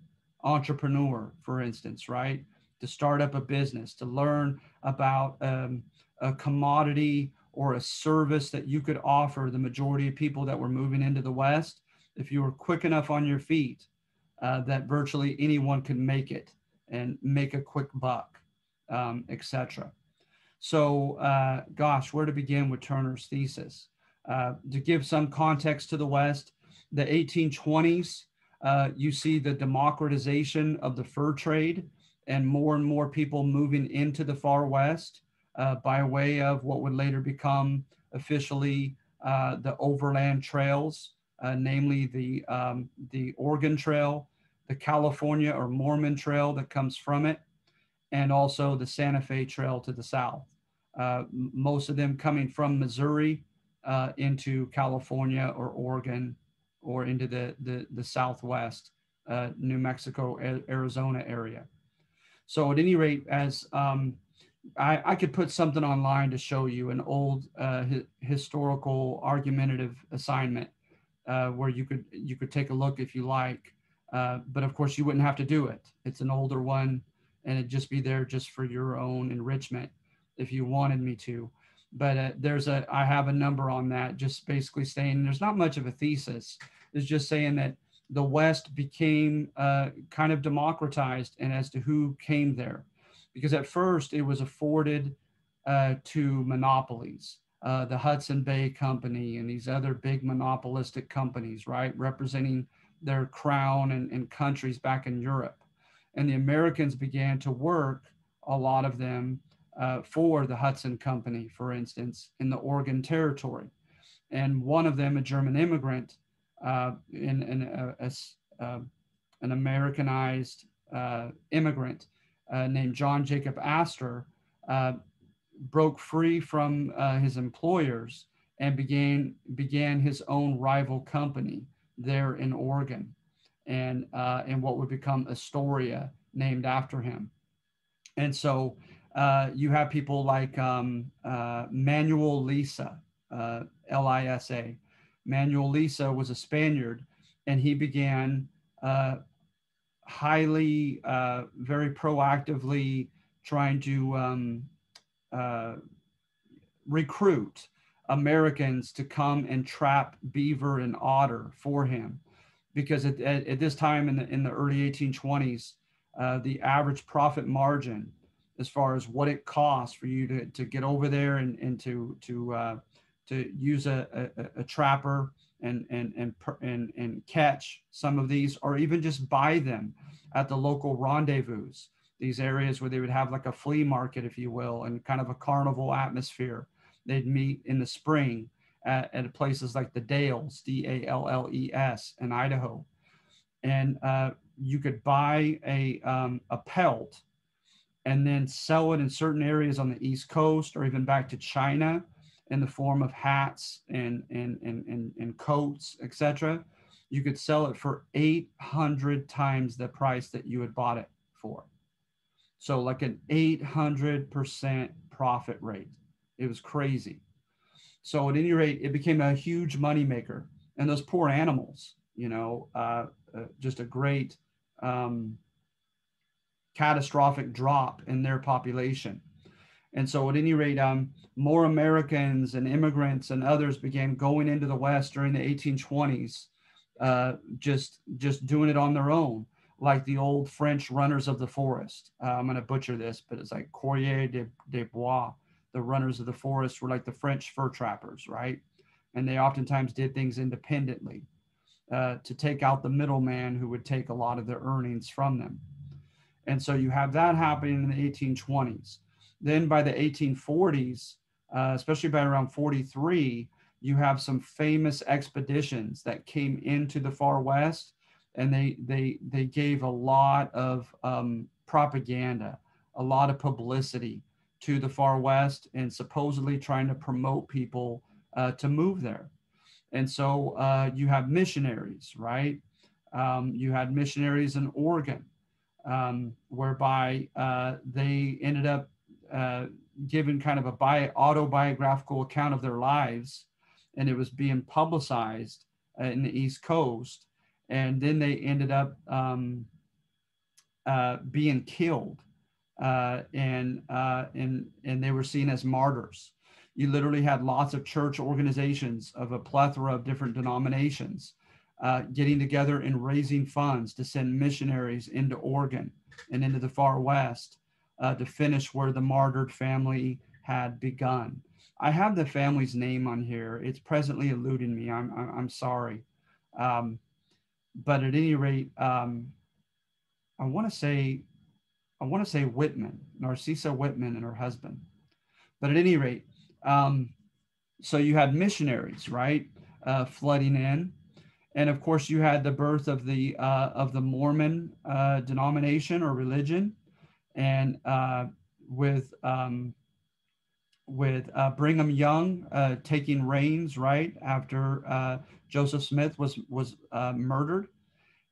entrepreneur, for instance, right? to start up a business, to learn about um, a commodity or a service that you could offer the majority of people that were moving into the West, if you were quick enough on your feet, uh, that virtually anyone could make it and make a quick buck, um, etc. So, uh, gosh, where to begin with Turner's thesis? Uh, to give some context to the West, the 1820s, uh, you see the democratization of the fur trade and more and more people moving into the far West uh, by way of what would later become officially uh, the overland trails, uh, namely the, um, the Oregon Trail, the California or Mormon Trail that comes from it, and also the Santa Fe Trail to the south. Uh, most of them coming from Missouri uh, into California or Oregon or into the, the, the Southwest, uh, New Mexico, Arizona area. So at any rate, as um, I, I, could put something online to show you an old uh, hi historical argumentative assignment uh, where you could you could take a look if you like. Uh, but of course, you wouldn't have to do it. It's an older one, and it'd just be there just for your own enrichment if you wanted me to. But uh, there's a I have a number on that, just basically saying there's not much of a thesis. It's just saying that the West became uh, kind of democratized and as to who came there. Because at first it was afforded uh, to monopolies, uh, the Hudson Bay Company and these other big monopolistic companies, right, representing their crown and, and countries back in Europe. And the Americans began to work, a lot of them, uh, for the Hudson Company, for instance, in the Oregon Territory. And one of them, a German immigrant, uh, in, in a, a, uh, an Americanized uh, immigrant uh, named John Jacob Astor, uh, broke free from his employers and began began his own rival company there in Oregon, and in what would become Astoria, named after him. And so you have people like um, Manuel Lisa, L-I-S-A, Manuel Lisa was a Spaniard, and he began uh, highly, uh, very proactively trying to um, uh, recruit Americans to come and trap beaver and otter for him. Because at, at, at this time in the, in the early 1820s, uh, the average profit margin as far as what it costs for you to, to get over there and, and to, to uh, to use a, a, a trapper and, and, and, and, and catch some of these, or even just buy them at the local rendezvous, these areas where they would have like a flea market, if you will, and kind of a carnival atmosphere. They'd meet in the spring at, at places like the Dalles, D A L L E S, in Idaho. And uh, you could buy a, um, a pelt and then sell it in certain areas on the East Coast or even back to China in the form of hats and, and, and, and, and coats, etc., you could sell it for 800 times the price that you had bought it for. So, like an 800% profit rate. It was crazy. So, at any rate, it became a huge moneymaker. And those poor animals, you know, uh, uh, just a great um, catastrophic drop in their population. And so, at any rate, um, more Americans and immigrants and others began going into the West during the 1820s, uh, just just doing it on their own, like the old French runners of the forest. Uh, I'm going to butcher this, but it's like Courrier de, de Bois. The runners of the forest were like the French fur trappers, right? And they oftentimes did things independently uh, to take out the middleman who would take a lot of their earnings from them. And so you have that happening in the 1820s. Then by the 1840s, uh, especially by around 43, you have some famous expeditions that came into the far west and they they they gave a lot of um, propaganda a lot of publicity to the far west and supposedly trying to promote people uh, to move there. And so uh, you have missionaries right? Um, you had missionaries in oregon um, whereby uh, they ended up uh, given kind of a bi- autobiographical account of their lives, and it was being publicized uh, in the East Coast. And then they ended up um, uh, being killed uh, and, uh, and, and they were seen as martyrs. You literally had lots of church organizations of a plethora of different denominations uh, getting together and raising funds to send missionaries into Oregon and into the far west uh, to finish where the martyred family had begun. I have the family's name on here. It's presently eluding me. I'm, I'm, I'm sorry. Um, but at any rate, um, I want to say, I want to say Whitman, Narcissa Whitman and her husband. But at any rate, um, so you had missionaries, right, uh, flooding in, and of course you had the birth of the uh, of the Mormon uh, denomination or religion, and uh, with um, with uh, Brigham Young uh, taking reins right after uh, Joseph Smith was was murdered,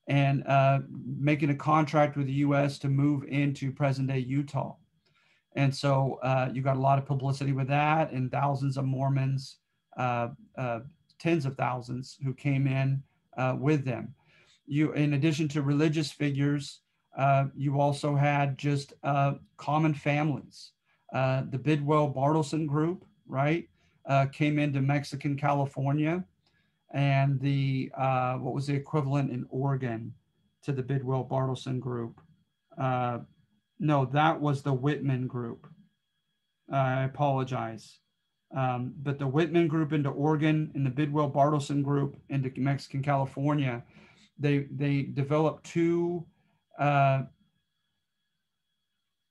and making a contract with the U.S. to move into present-day Utah, and so you got a lot of publicity with that, and thousands of Mormons, tens of thousands who came in with them. You, in addition to religious figures, you also had just common families uh, the Bidwell Bartleson Group, right, uh, came into Mexican California, and the uh, what was the equivalent in Oregon to the Bidwell Bartleson Group? Uh, no, that was the Whitman Group. I apologize. Um, but the Whitman Group into Oregon and the Bidwell Bartleson Group into Mexican California, they they developed two uh,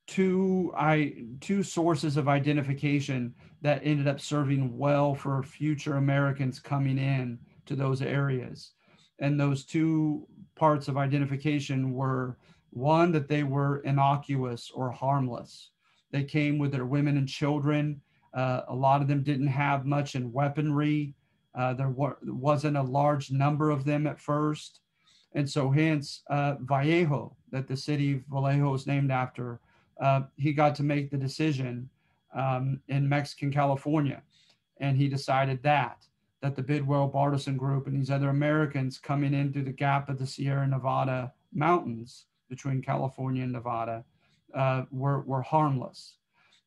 two I two sources of identification that ended up serving well for future Americans coming in to those areas. And those two parts of identification were one that they were innocuous or harmless. They came with their women and children. Uh, a lot of them didn't have much in weaponry. Uh, there wasn't a large number of them at first. And so, hence, uh, Vallejo, that the city of Vallejo is named after, uh, he got to make the decision um, in Mexican California. And he decided that, that the Bidwell Bartleson Group and these other Americans coming in through the gap of the Sierra Nevada mountains between California and Nevada uh, were, were harmless.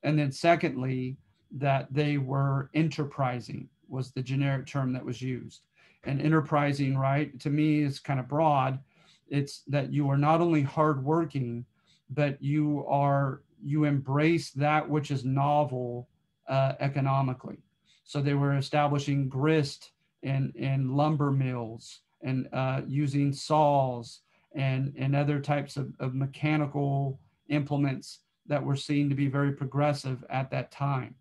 And then secondly, that they were enterprising was the generic term that was used. And enterprising, right, to me is kind of broad. It's that you are not only hardworking, but you are you embrace that which is novel uh, economically. So they were establishing grist and, and lumber mills and uh, using saws and, and other types of, of mechanical implements that were seen to be very progressive at that time.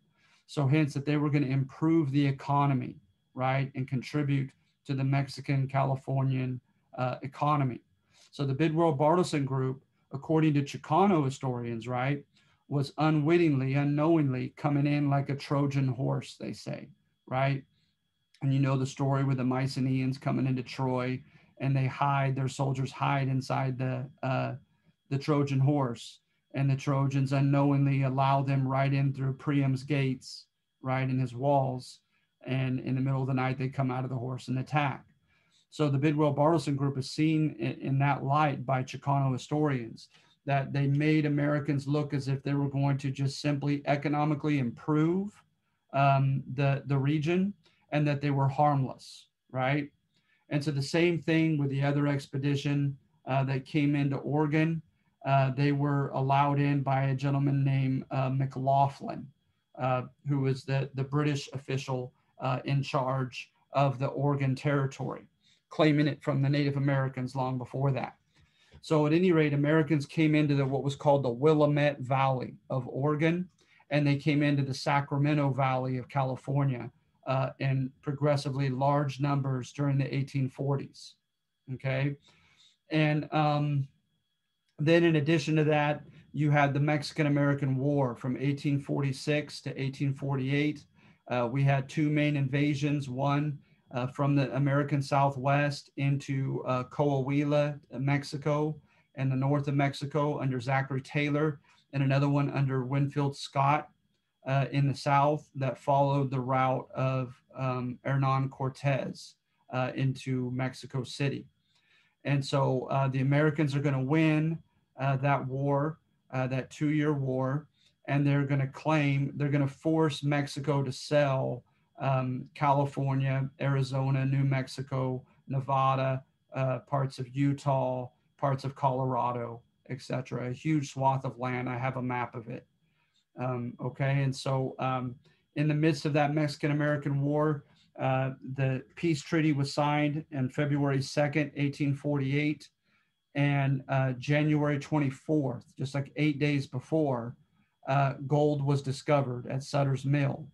So hence that they were going to improve the economy, right, and contribute to the Mexican Californian uh, economy. So the Bidwell Bartleson Group according to Chicano historians, right, was unwittingly, unknowingly coming in like a Trojan horse, they say, right? And you know the story with the Mycenaeans coming into Troy and they hide, their soldiers hide inside the, uh, the Trojan horse. And the Trojans unknowingly allow them right in through Priam's gates, right in his walls. And in the middle of the night, they come out of the horse and attack. So the Bidwell Bartleson group is seen in, in, that light by Chicano historians that they made Americans look as if they were going to just simply economically improve um, the, the region and that they were harmless, right? And so the same thing with the other expedition uh, that came into Oregon. Uh, they were allowed in by a gentleman named uh, McLoughlin, uh, who was the, the British official uh, in charge of the Oregon Territory claiming it from the Native Americans long before that. So at any rate, Americans came into the, what was called the Willamette Valley of Oregon, and they came into the Sacramento Valley of California uh, in progressively large numbers during the 1840s. Okay. And um, then in addition to that, you had the Mexican American War from 1846 to 1848. Uh, we had two main invasions, one uh, from the American Southwest into uh, Coahuila, Mexico, and the north of Mexico under Zachary Taylor, and another one under Winfield Scott uh, in the south that followed the route of um, Hernan Cortez uh, into Mexico City. And so uh, the Americans are going to win uh, that war. uh, that two year war, and they're going to claim, they're going to force Mexico to sell um, California, Arizona, New Mexico, Nevada, uh, parts of Utah, parts of Colorado, etc. A huge swath of land. I have a map of it. Um, okay, and so um, in the midst of that Mexican American War, uh, the peace treaty was signed on February 2nd, 1848, and uh, January 24th, just like eight days before, uh, gold was discovered at Sutter's Mill,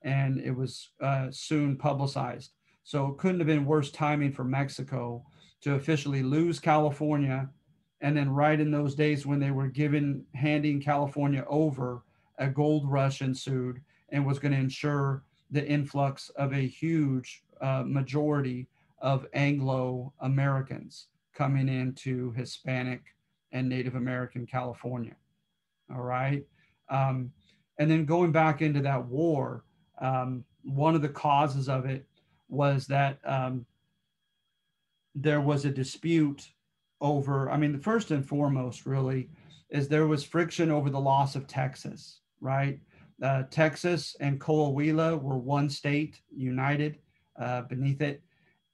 and it was uh, soon publicized. So it couldn't have been worse timing for Mexico to officially lose California, and then right in those days when they were giving handing California over, a gold rush ensued and was going to ensure the influx of a huge uh, majority of Anglo Americans coming into Hispanic and Native American California. All right. Um, and then going back into that war, um, one of the causes of it was that um, there was a dispute over, I mean, the first and foremost, really, is there was friction over the loss of Texas, right? Uh, Texas and Coahuila were one state united uh, beneath it,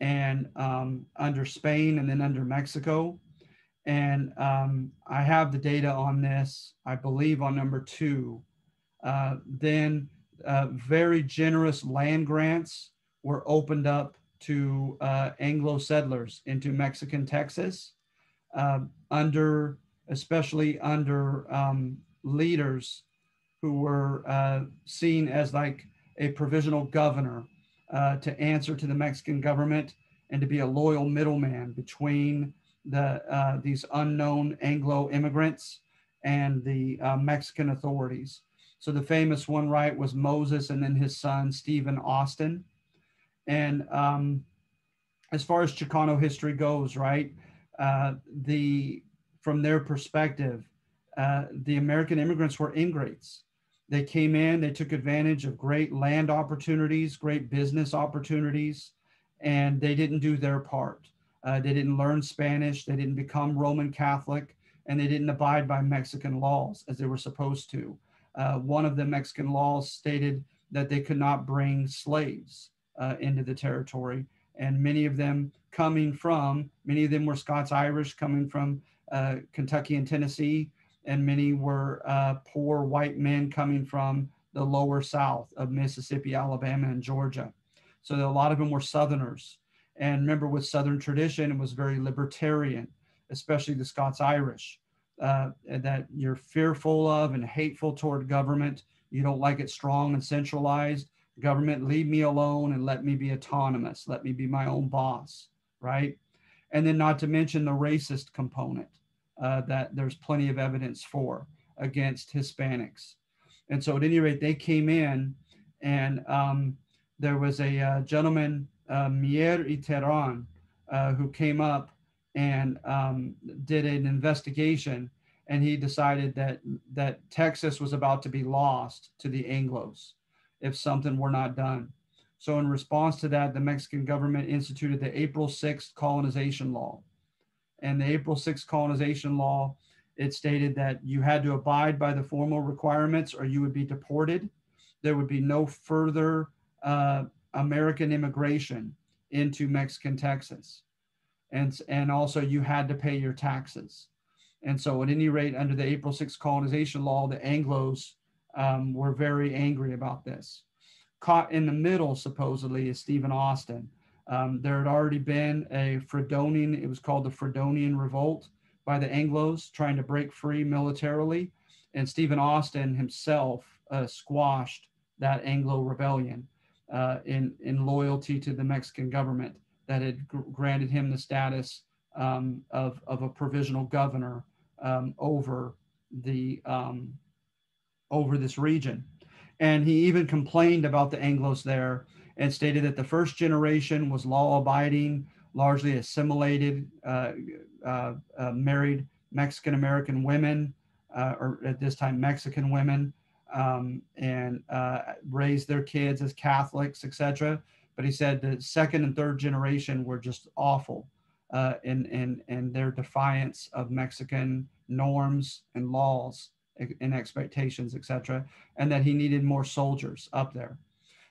and um, under Spain and then under Mexico. And um, I have the data on this, I believe, on number two. Uh, then uh, very generous land grants were opened up to uh, Anglo settlers into Mexican Texas um, under, especially under um, leaders who were uh, seen as like a provisional governor uh, to answer to the Mexican government and to be a loyal middleman between the uh, these unknown Anglo immigrants and the uh, Mexican authorities. So the famous one, right, was Moses and then his son Stephen Austin. And um, as far as Chicano history goes, right, uh, the from their perspective, uh, the American immigrants were ingrates. They came in, they took advantage of great land opportunities, great business opportunities, and they didn't do their part. Uh, they didn't learn Spanish, they didn't become Roman Catholic, and they didn't abide by Mexican laws as they were supposed to. Uh, one of the Mexican laws stated that they could not bring slaves uh, into the territory, and many of them coming from, many of them were Scots Irish coming from uh, Kentucky and Tennessee, and many were uh, poor white men coming from the lower south of Mississippi, Alabama, and Georgia. So a lot of them were Southerners. And remember, with Southern tradition, it was very libertarian, especially the Scots Irish, uh, that you're fearful of and hateful toward government. You don't like it strong and centralized. Government, leave me alone and let me be autonomous. Let me be my own boss, right? And then, not to mention the racist component uh, that there's plenty of evidence for against Hispanics. And so, at any rate, they came in, and um, there was a uh, gentleman, uh, Mier y Terán, uh, who came up and um, did an investigation, and he decided that that Texas was about to be lost to the Anglos if something were not done. So, in response to that, the Mexican government instituted the April 6th colonization law and the April 6th colonization law, it stated that you had to abide by the formal requirements or you would be deported. There would be no further uh, American immigration into Mexican Texas. And, and also you had to pay your taxes. And so at any rate, under the April 6th colonization law, the Anglos um, were very angry about this. Caught in the middle, supposedly, is Stephen Austin, um, there had already been a Fredonian, it was called the Fredonian Revolt by the Anglos, trying to break free militarily. And Stephen Austin himself uh, squashed that Anglo rebellion uh, in, in loyalty to the Mexican government that had gr- granted him the status um, of, of a provisional governor um, over the um, over this region. And he even complained about the Anglos there and stated that the first generation was law abiding, largely assimilated, uh, uh, uh, married Mexican American women, uh, or at this time Mexican women, um, and uh, raised their kids as Catholics, etc. But he said the second and third generation were just awful. uh, in, in, in their defiance of Mexican norms and laws and expectations, etc., and that he needed more soldiers up there.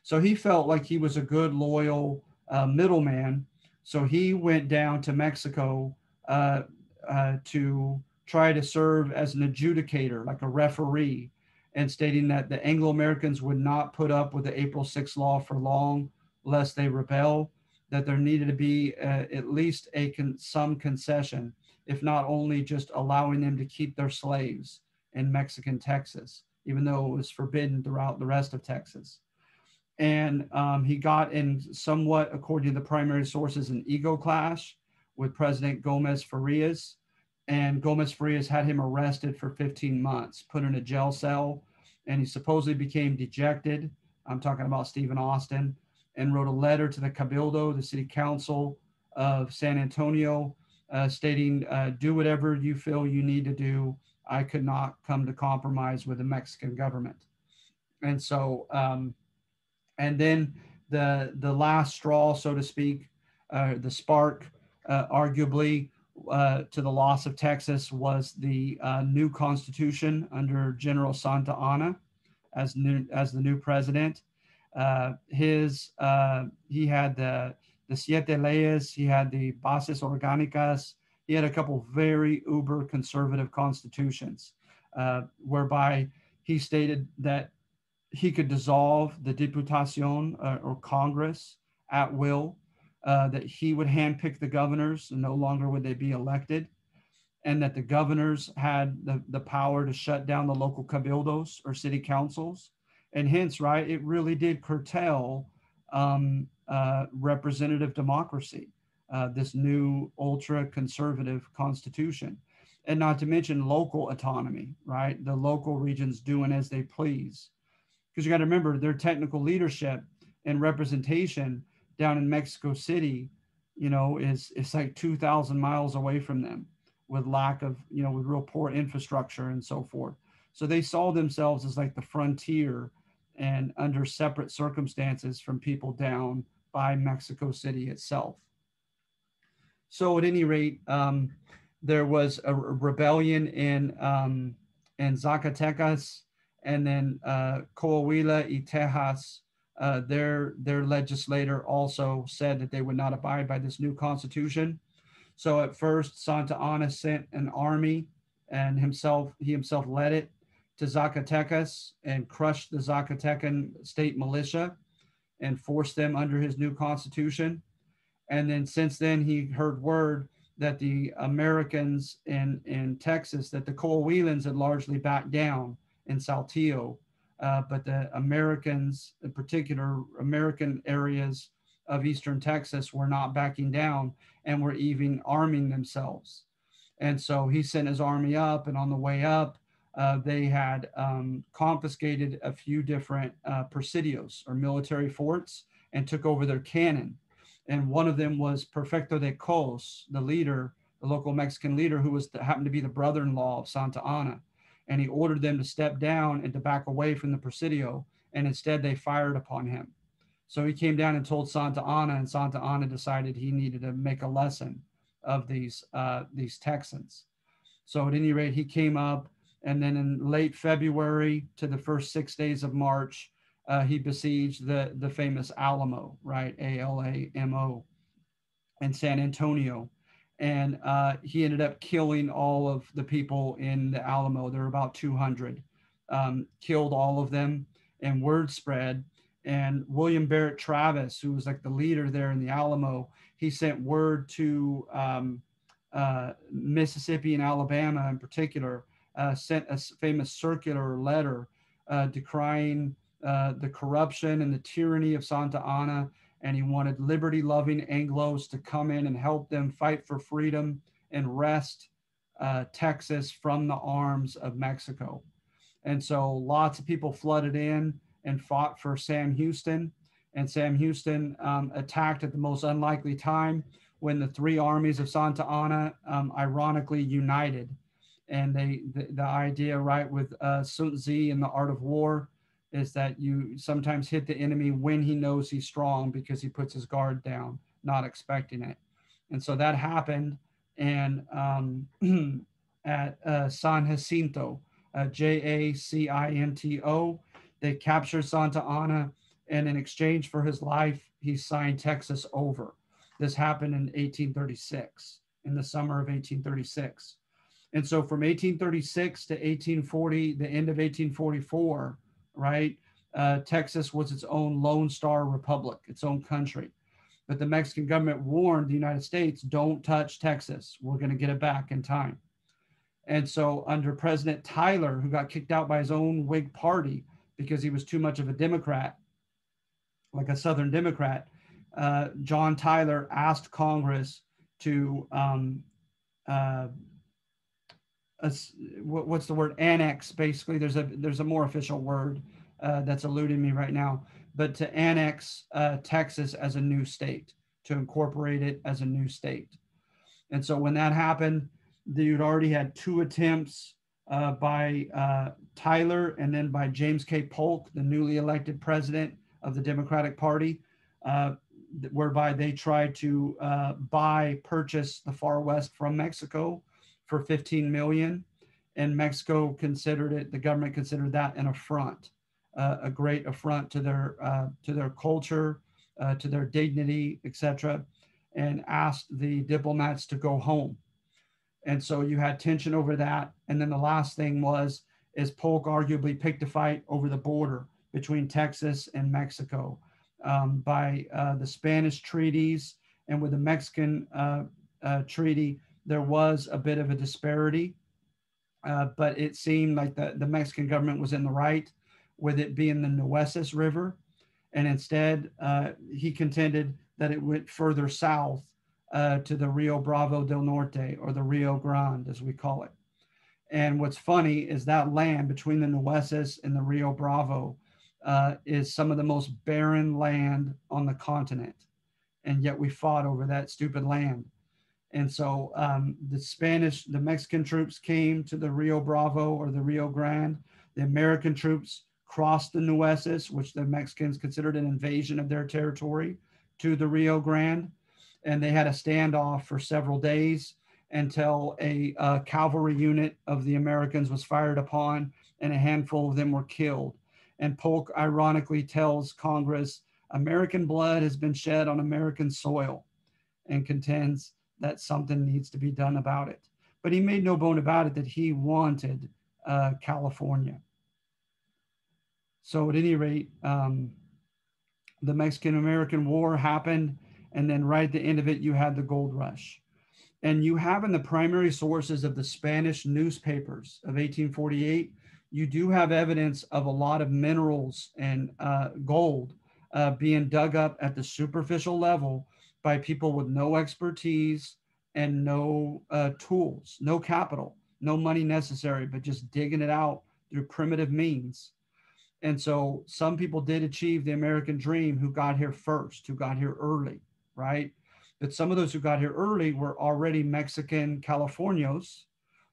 So he felt like he was a good, loyal uh, middleman. So he went down to Mexico uh, uh, to try to serve as an adjudicator, like a referee, and stating that the Anglo Americans would not put up with the April 6th law for long, lest they rebel. That there needed to be uh, at least a con- some concession, if not only just allowing them to keep their slaves in Mexican Texas, even though it was forbidden throughout the rest of Texas. And um, he got in somewhat, according to the primary sources, an ego clash with President Gomez Farias. And Gomez Farias had him arrested for 15 months, put in a jail cell, and he supposedly became dejected. I'm talking about Stephen Austin, and wrote a letter to the Cabildo, the city council of San Antonio, uh, stating, uh, do whatever you feel you need to do. I could not come to compromise with the Mexican government. And so, um, and then the, the last straw, so to speak, uh, the spark, uh, arguably, uh, to the loss of Texas was the uh, new constitution under General Santa Anna as new as the new president. Uh, his uh, he had the the siete leyes, he had the bases orgánicas, he had a couple very uber conservative constitutions, whereby he stated that he could dissolve the Diputación uh, or Congress at will uh, that he would handpick the governors and no longer would they be elected, and that the governors had the, the power to shut down the local cabildos or city councils. And hence, right, it really did curtail um, uh, representative democracy, uh, this new ultra conservative constitution. And not to mention local autonomy, right? The local regions doing as they please. Because you got to remember their technical leadership and representation down in Mexico City, you know, is it's like 2,000 miles away from them with lack of, you know, with real poor infrastructure and so forth. So they saw themselves as like the frontier and under separate circumstances from people down by Mexico City itself. So at any rate, um, there was a rebellion in um, in Zacatecas, and then uh, Coahuila y Tejas uh, their their legislator also said that they would not abide by this new constitution. So at first, Santa Anna sent an army, and himself he himself led it to Zacatecas and crushed the Zacatecan state militia and forced them under his new constitution. And then since then, he heard word that the Americans in, in Texas, that the Coahuilans had largely backed down in Saltillo uh, but the Americans, in particular American areas of eastern Texas, were not backing down and were even arming themselves. And so he sent his army up, and on the way up, uh, they had um, confiscated a few different uh, presidios or military forts and took over their cannon. And one of them was Perfecto de Cos, the leader, the local Mexican leader, who was happened to be the brother-in-law of Santa Anna and he ordered them to step down and to back away from the Presidio, and instead they fired upon him. So he came down and told Santa Anna, and Santa Anna decided he needed to make a lesson of these uh, these Texans. So at any rate, he came up, and then in late February to the first six days of March, uh, he besieged the the famous Alamo, right? A L A M O, in San Antonio, and uh, he ended up killing all of the people in the Alamo. There were about 200. Um, killed all of them, and word spread. And William Barrett Travis, who was like the leader there in the Alamo, he sent word to um, uh, Mississippi and Alabama in particular, uh, sent a famous circular letter uh, decrying uh, the corruption and the tyranny of Santa Anna and he wanted liberty loving Anglos to come in and help them fight for freedom and wrest uh, Texas from the arms of Mexico. And so lots of people flooded in and fought for Sam Houston. And Sam Houston um, attacked at the most unlikely time when the three armies of Santa Anna um, ironically united. And they, the, the idea, right, with uh, Sun Tzu and the art of war, is that you sometimes hit the enemy when he knows he's strong because he puts his guard down, not expecting it. And so that happened. And um, at uh, San Jacinto, uh, J A C I N T O, they captured Santa Anna. And in exchange for his life, he signed Texas over. This happened in 1836, in the summer of 1836. And so from 1836 to 1840, the end of 1844, right, uh, Texas was its own Lone Star Republic, its own country. But the Mexican government warned the United States, don't touch Texas. We're going to get it back in time. And so, under President Tyler, who got kicked out by his own Whig party because he was too much of a Democrat, like a Southern Democrat, uh, John Tyler asked Congress to um, uh, what, what's the word annex basically. There's a there's a more official word uh, that's eluding me right now but to annex uh, texas as a new state to incorporate it as a new state. And so when that happened you'd already had two attempts uh, by uh, tyler and then by james k. Polk the newly elected president of the democratic party uh, whereby they tried to uh, buy purchase the far west from mexico for 15 million and mexico considered it the government considered that an affront uh, a great affront to their uh, to their culture uh, to their dignity etc and asked the diplomats to go home. And so you had tension over that and then the last thing was is polk arguably picked a fight over the border between texas and mexico um, by uh, the spanish treaties and with the mexican uh, uh, treaty there was a bit of a disparity, uh, but it seemed like the, the Mexican government was in the right with it being the Nueces River. And instead, uh, he contended that it went further south uh, to the Rio Bravo del Norte or the Rio Grande, as we call it. And what's funny is that land between the Nueces and the Rio Bravo uh, is some of the most barren land on the continent. And yet we fought over that stupid land. And so um, the Spanish, the Mexican troops came to the Rio Bravo or the Rio Grande. The American troops crossed the Nueces, which the Mexicans considered an invasion of their territory, to the Rio Grande. And they had a standoff for several days until a uh, cavalry unit of the Americans was fired upon and a handful of them were killed. And Polk ironically tells Congress American blood has been shed on American soil and contends that something needs to be done about it. But he made no bone about it that he wanted uh, California. So, at any rate, um, the Mexican American War happened. And then, right at the end of it, you had the gold rush. And you have in the primary sources of the Spanish newspapers of 1848, you do have evidence of a lot of minerals and uh, gold uh, being dug up at the superficial level by people with no expertise and no uh, tools, no capital, no money necessary, but just digging it out through primitive means. And so some people did achieve the American dream who got here first, who got here early, right? But some of those who got here early were already Mexican Californios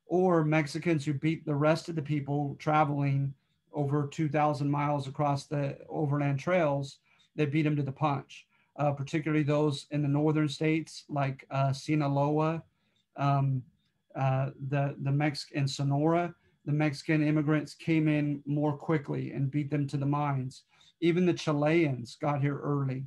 or Mexicans who beat the rest of the people traveling over 2,000 miles across the overland trails. They beat them to the punch uh, particularly those in the northern states like uh, Sinaloa, um, uh, the the Mexican Sonora. The Mexican immigrants came in more quickly and beat them to the mines. Even the Chileans got here early,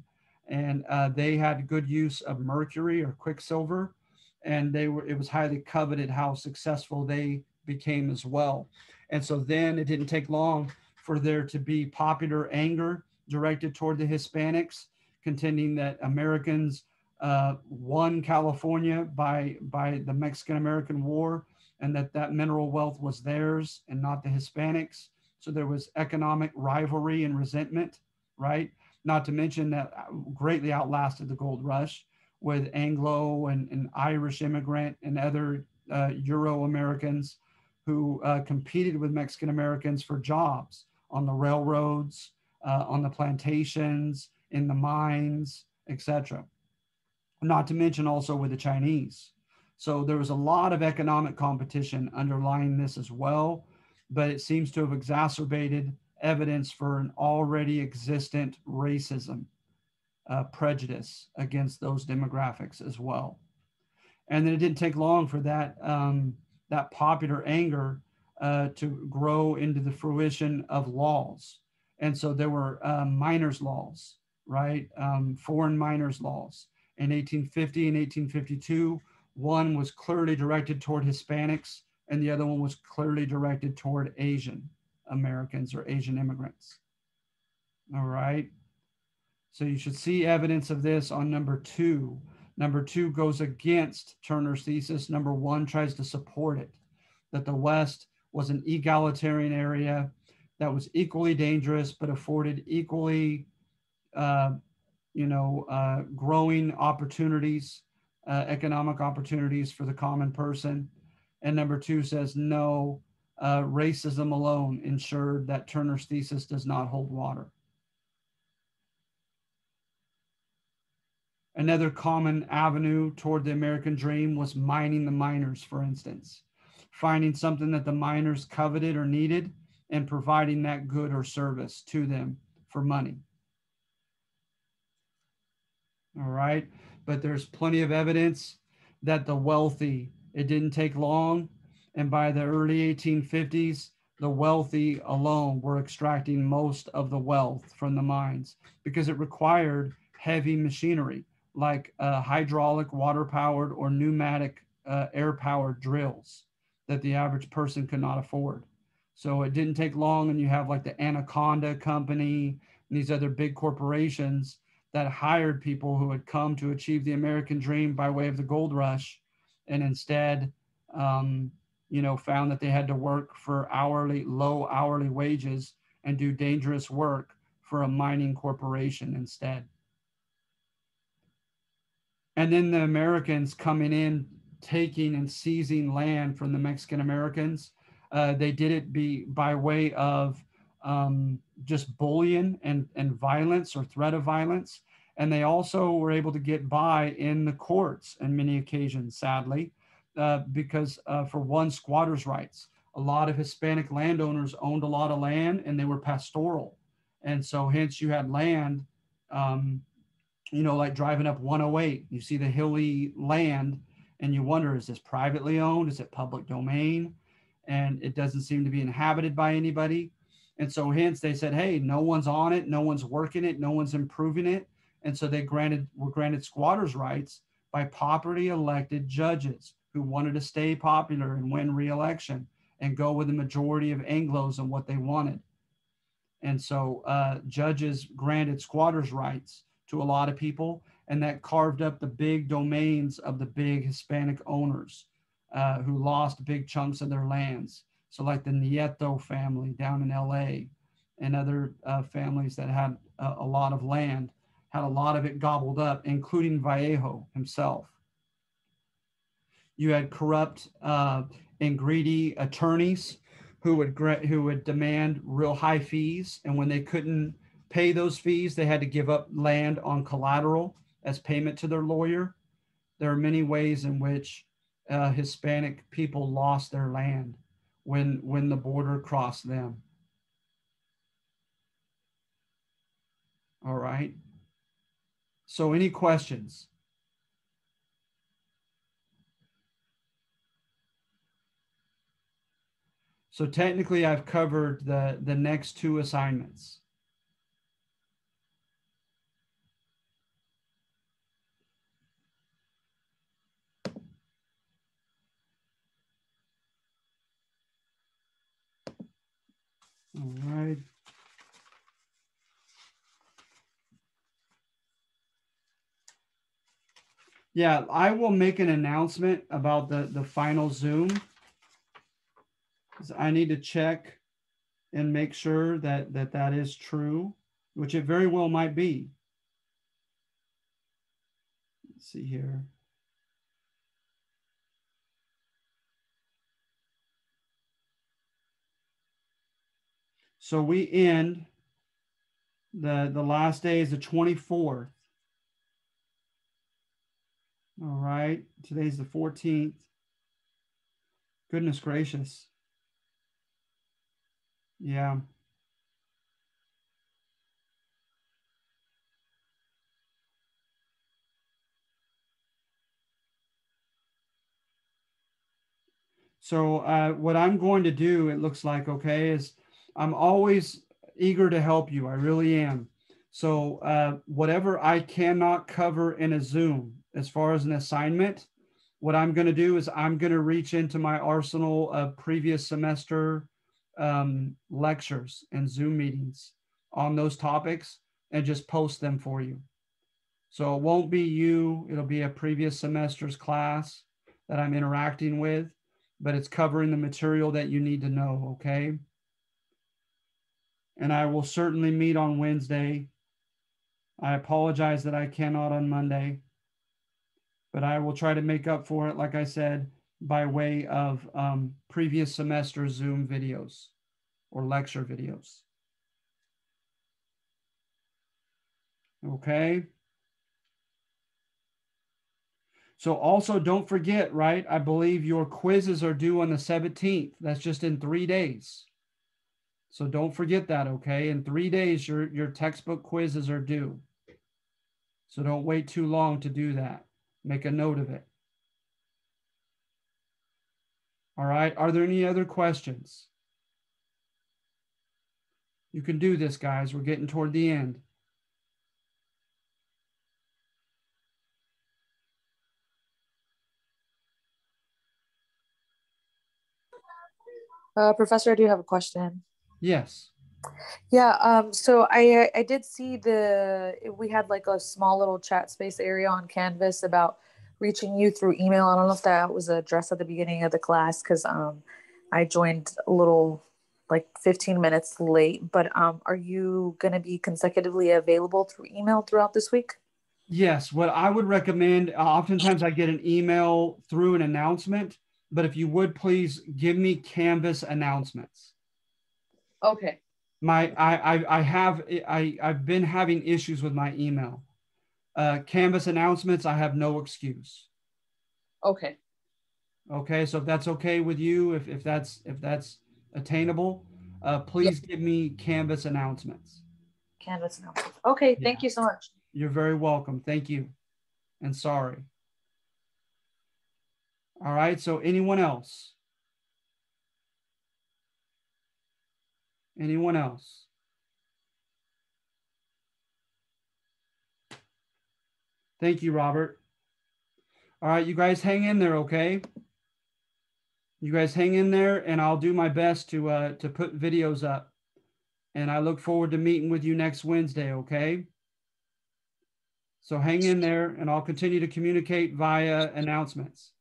and uh, they had good use of mercury or quicksilver, and they were it was highly coveted how successful they became as well. And so then it didn't take long for there to be popular anger directed toward the Hispanics contending that Americans uh, won California by by the Mexican American War, and that that mineral wealth was theirs and not the Hispanics. So there was economic rivalry and resentment, right? Not to mention that greatly outlasted the gold rush with Anglo and, and Irish immigrant and other uh, Euro Americans who uh, competed with Mexican Americans for jobs on the railroads, uh, on the plantations, in the mines, etc. Not to mention also with the Chinese. So there was a lot of economic competition underlying this as well, but it seems to have exacerbated evidence for an already existent racism, uh, prejudice against those demographics as well. And then it didn't take long for that um, that popular anger uh, to grow into the fruition of laws. And so there were um, miners' laws, right? Um, foreign miners' laws in 1850 and 1852. One was clearly directed toward Hispanics, and the other one was clearly directed toward Asian Americans or Asian immigrants. All right. So you should see evidence of this on number two. Number two goes against Turner's thesis. Number one tries to support it that the West was an egalitarian area that was equally dangerous but afforded equally, uh, you know, uh, growing opportunities, uh, economic opportunities for the common person. And number two says no, uh, racism alone ensured that Turner's thesis does not hold water. Another common avenue toward the American dream was mining the miners, for instance, finding something that the miners coveted or needed and providing that good or service to them for money. All right. But there's plenty of evidence that the wealthy, it didn't take long. And by the early 1850s, the wealthy alone were extracting most of the wealth from the mines because it required heavy machinery like uh, hydraulic, water powered, or pneumatic uh, air powered drills that the average person could not afford. So it didn't take long, and you have like the Anaconda Company and these other big corporations that hired people who had come to achieve the American dream by way of the gold rush, and instead, um, you know, found that they had to work for hourly, low hourly wages and do dangerous work for a mining corporation instead and then the Americans coming in, taking and seizing land from the Mexican Americans. Uh, they did it be by way of um, just bullying and, and violence or threat of violence. And they also were able to get by in the courts on many occasions, sadly, uh, because uh, for one, squatters' rights. A lot of Hispanic landowners owned a lot of land and they were pastoral. And so, hence, you had land um, you know, like driving up 108, you see the hilly land and you wonder, is this privately owned? Is it public domain? And it doesn't seem to be inhabited by anybody. And so hence they said, hey, no one's on it, no one's working it, no one's improving it. And so they granted were granted squatters' rights by popularly elected judges who wanted to stay popular and win re-election and go with the majority of Anglos and what they wanted. And so uh, judges granted squatters' rights to a lot of people, and that carved up the big domains of the big Hispanic owners uh, who lost big chunks of their lands. So, like the Nieto family down in LA and other uh, families that had a, a, lot of land, had a lot of it gobbled up, including Vallejo himself. You had corrupt uh, and greedy attorneys who would who would demand real high fees, and when they couldn't pay those fees, they had to give up land on collateral as payment to their lawyer. There are many ways in which uh, Hispanic people lost their land when when the border crossed them. All right. So, any questions? So technically, I've covered the the next two assignments. All right. Yeah, I will make an announcement about the, the final Zoom. I need to check and make sure that, that that is true, which it very well might be. Let's see here. So we end the the last day is the 24th. All right. Today's the 14th. Goodness gracious. Yeah. So uh, what I'm going to do, it looks like, okay, is I'm always eager to help you. I really am. So uh, whatever I cannot cover in a Zoom as far as an assignment, what I'm going to do is I'm going to reach into my arsenal of previous semester um, lectures and Zoom meetings on those topics and just post them for you. So it won't be you, it'll be a previous semester's class that I'm interacting with, but it's covering the material that you need to know, okay? And I will certainly meet on Wednesday. I apologize that I cannot on Monday, but I will try to make up for it, like I said, by way of um, previous semester Zoom videos or lecture videos. Okay. So also don't forget, right? I believe your quizzes are due on the 17th. That's just in three days. So don't forget that, okay? In three days, your, your textbook quizzes are due. So don't wait too long to do that. Make a note of it. All right. Are there any other questions? You can do this, guys. We're getting toward the end. Uh, Professor, I do have a question. Yes. Yeah. Um. So I I did see the we had like a small little chat space area on Canvas about reaching you through email. I don't know if that was addressed at the beginning of the class because um I joined a little like 15 minutes late. But um, are you going to be consecutively available through email throughout this week? Yes. What I would recommend. Uh, oftentimes, I get an email through an announcement but if you would please give me Canvas announcements. Okay. My I I, I have I I've been having issues with my email. Uh, Canvas announcements, I have no excuse. Okay. Okay, so if that's okay with you, if if that's if that's attainable, uh, please give me Canvas announcements. Canvas announcements. Okay, yeah. thank you so much. You're very welcome. Thank you, and sorry. All right, so anyone else? Anyone else? Thank you, Robert. All right, you guys hang in there, okay? You guys hang in there and I'll do my best to uh to put videos up. And I look forward to meeting with you next Wednesday, okay? So hang in there and I'll continue to communicate via announcements.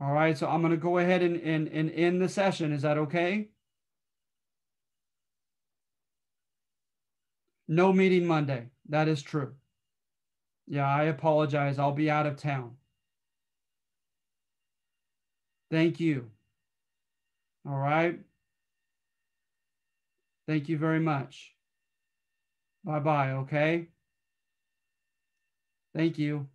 All right, so I'm going to go ahead and, and, and end the session. Is that okay? No meeting Monday. That is true. Yeah, I apologize. I'll be out of town. Thank you. All right. Thank you very much. Bye bye. Okay. Thank you.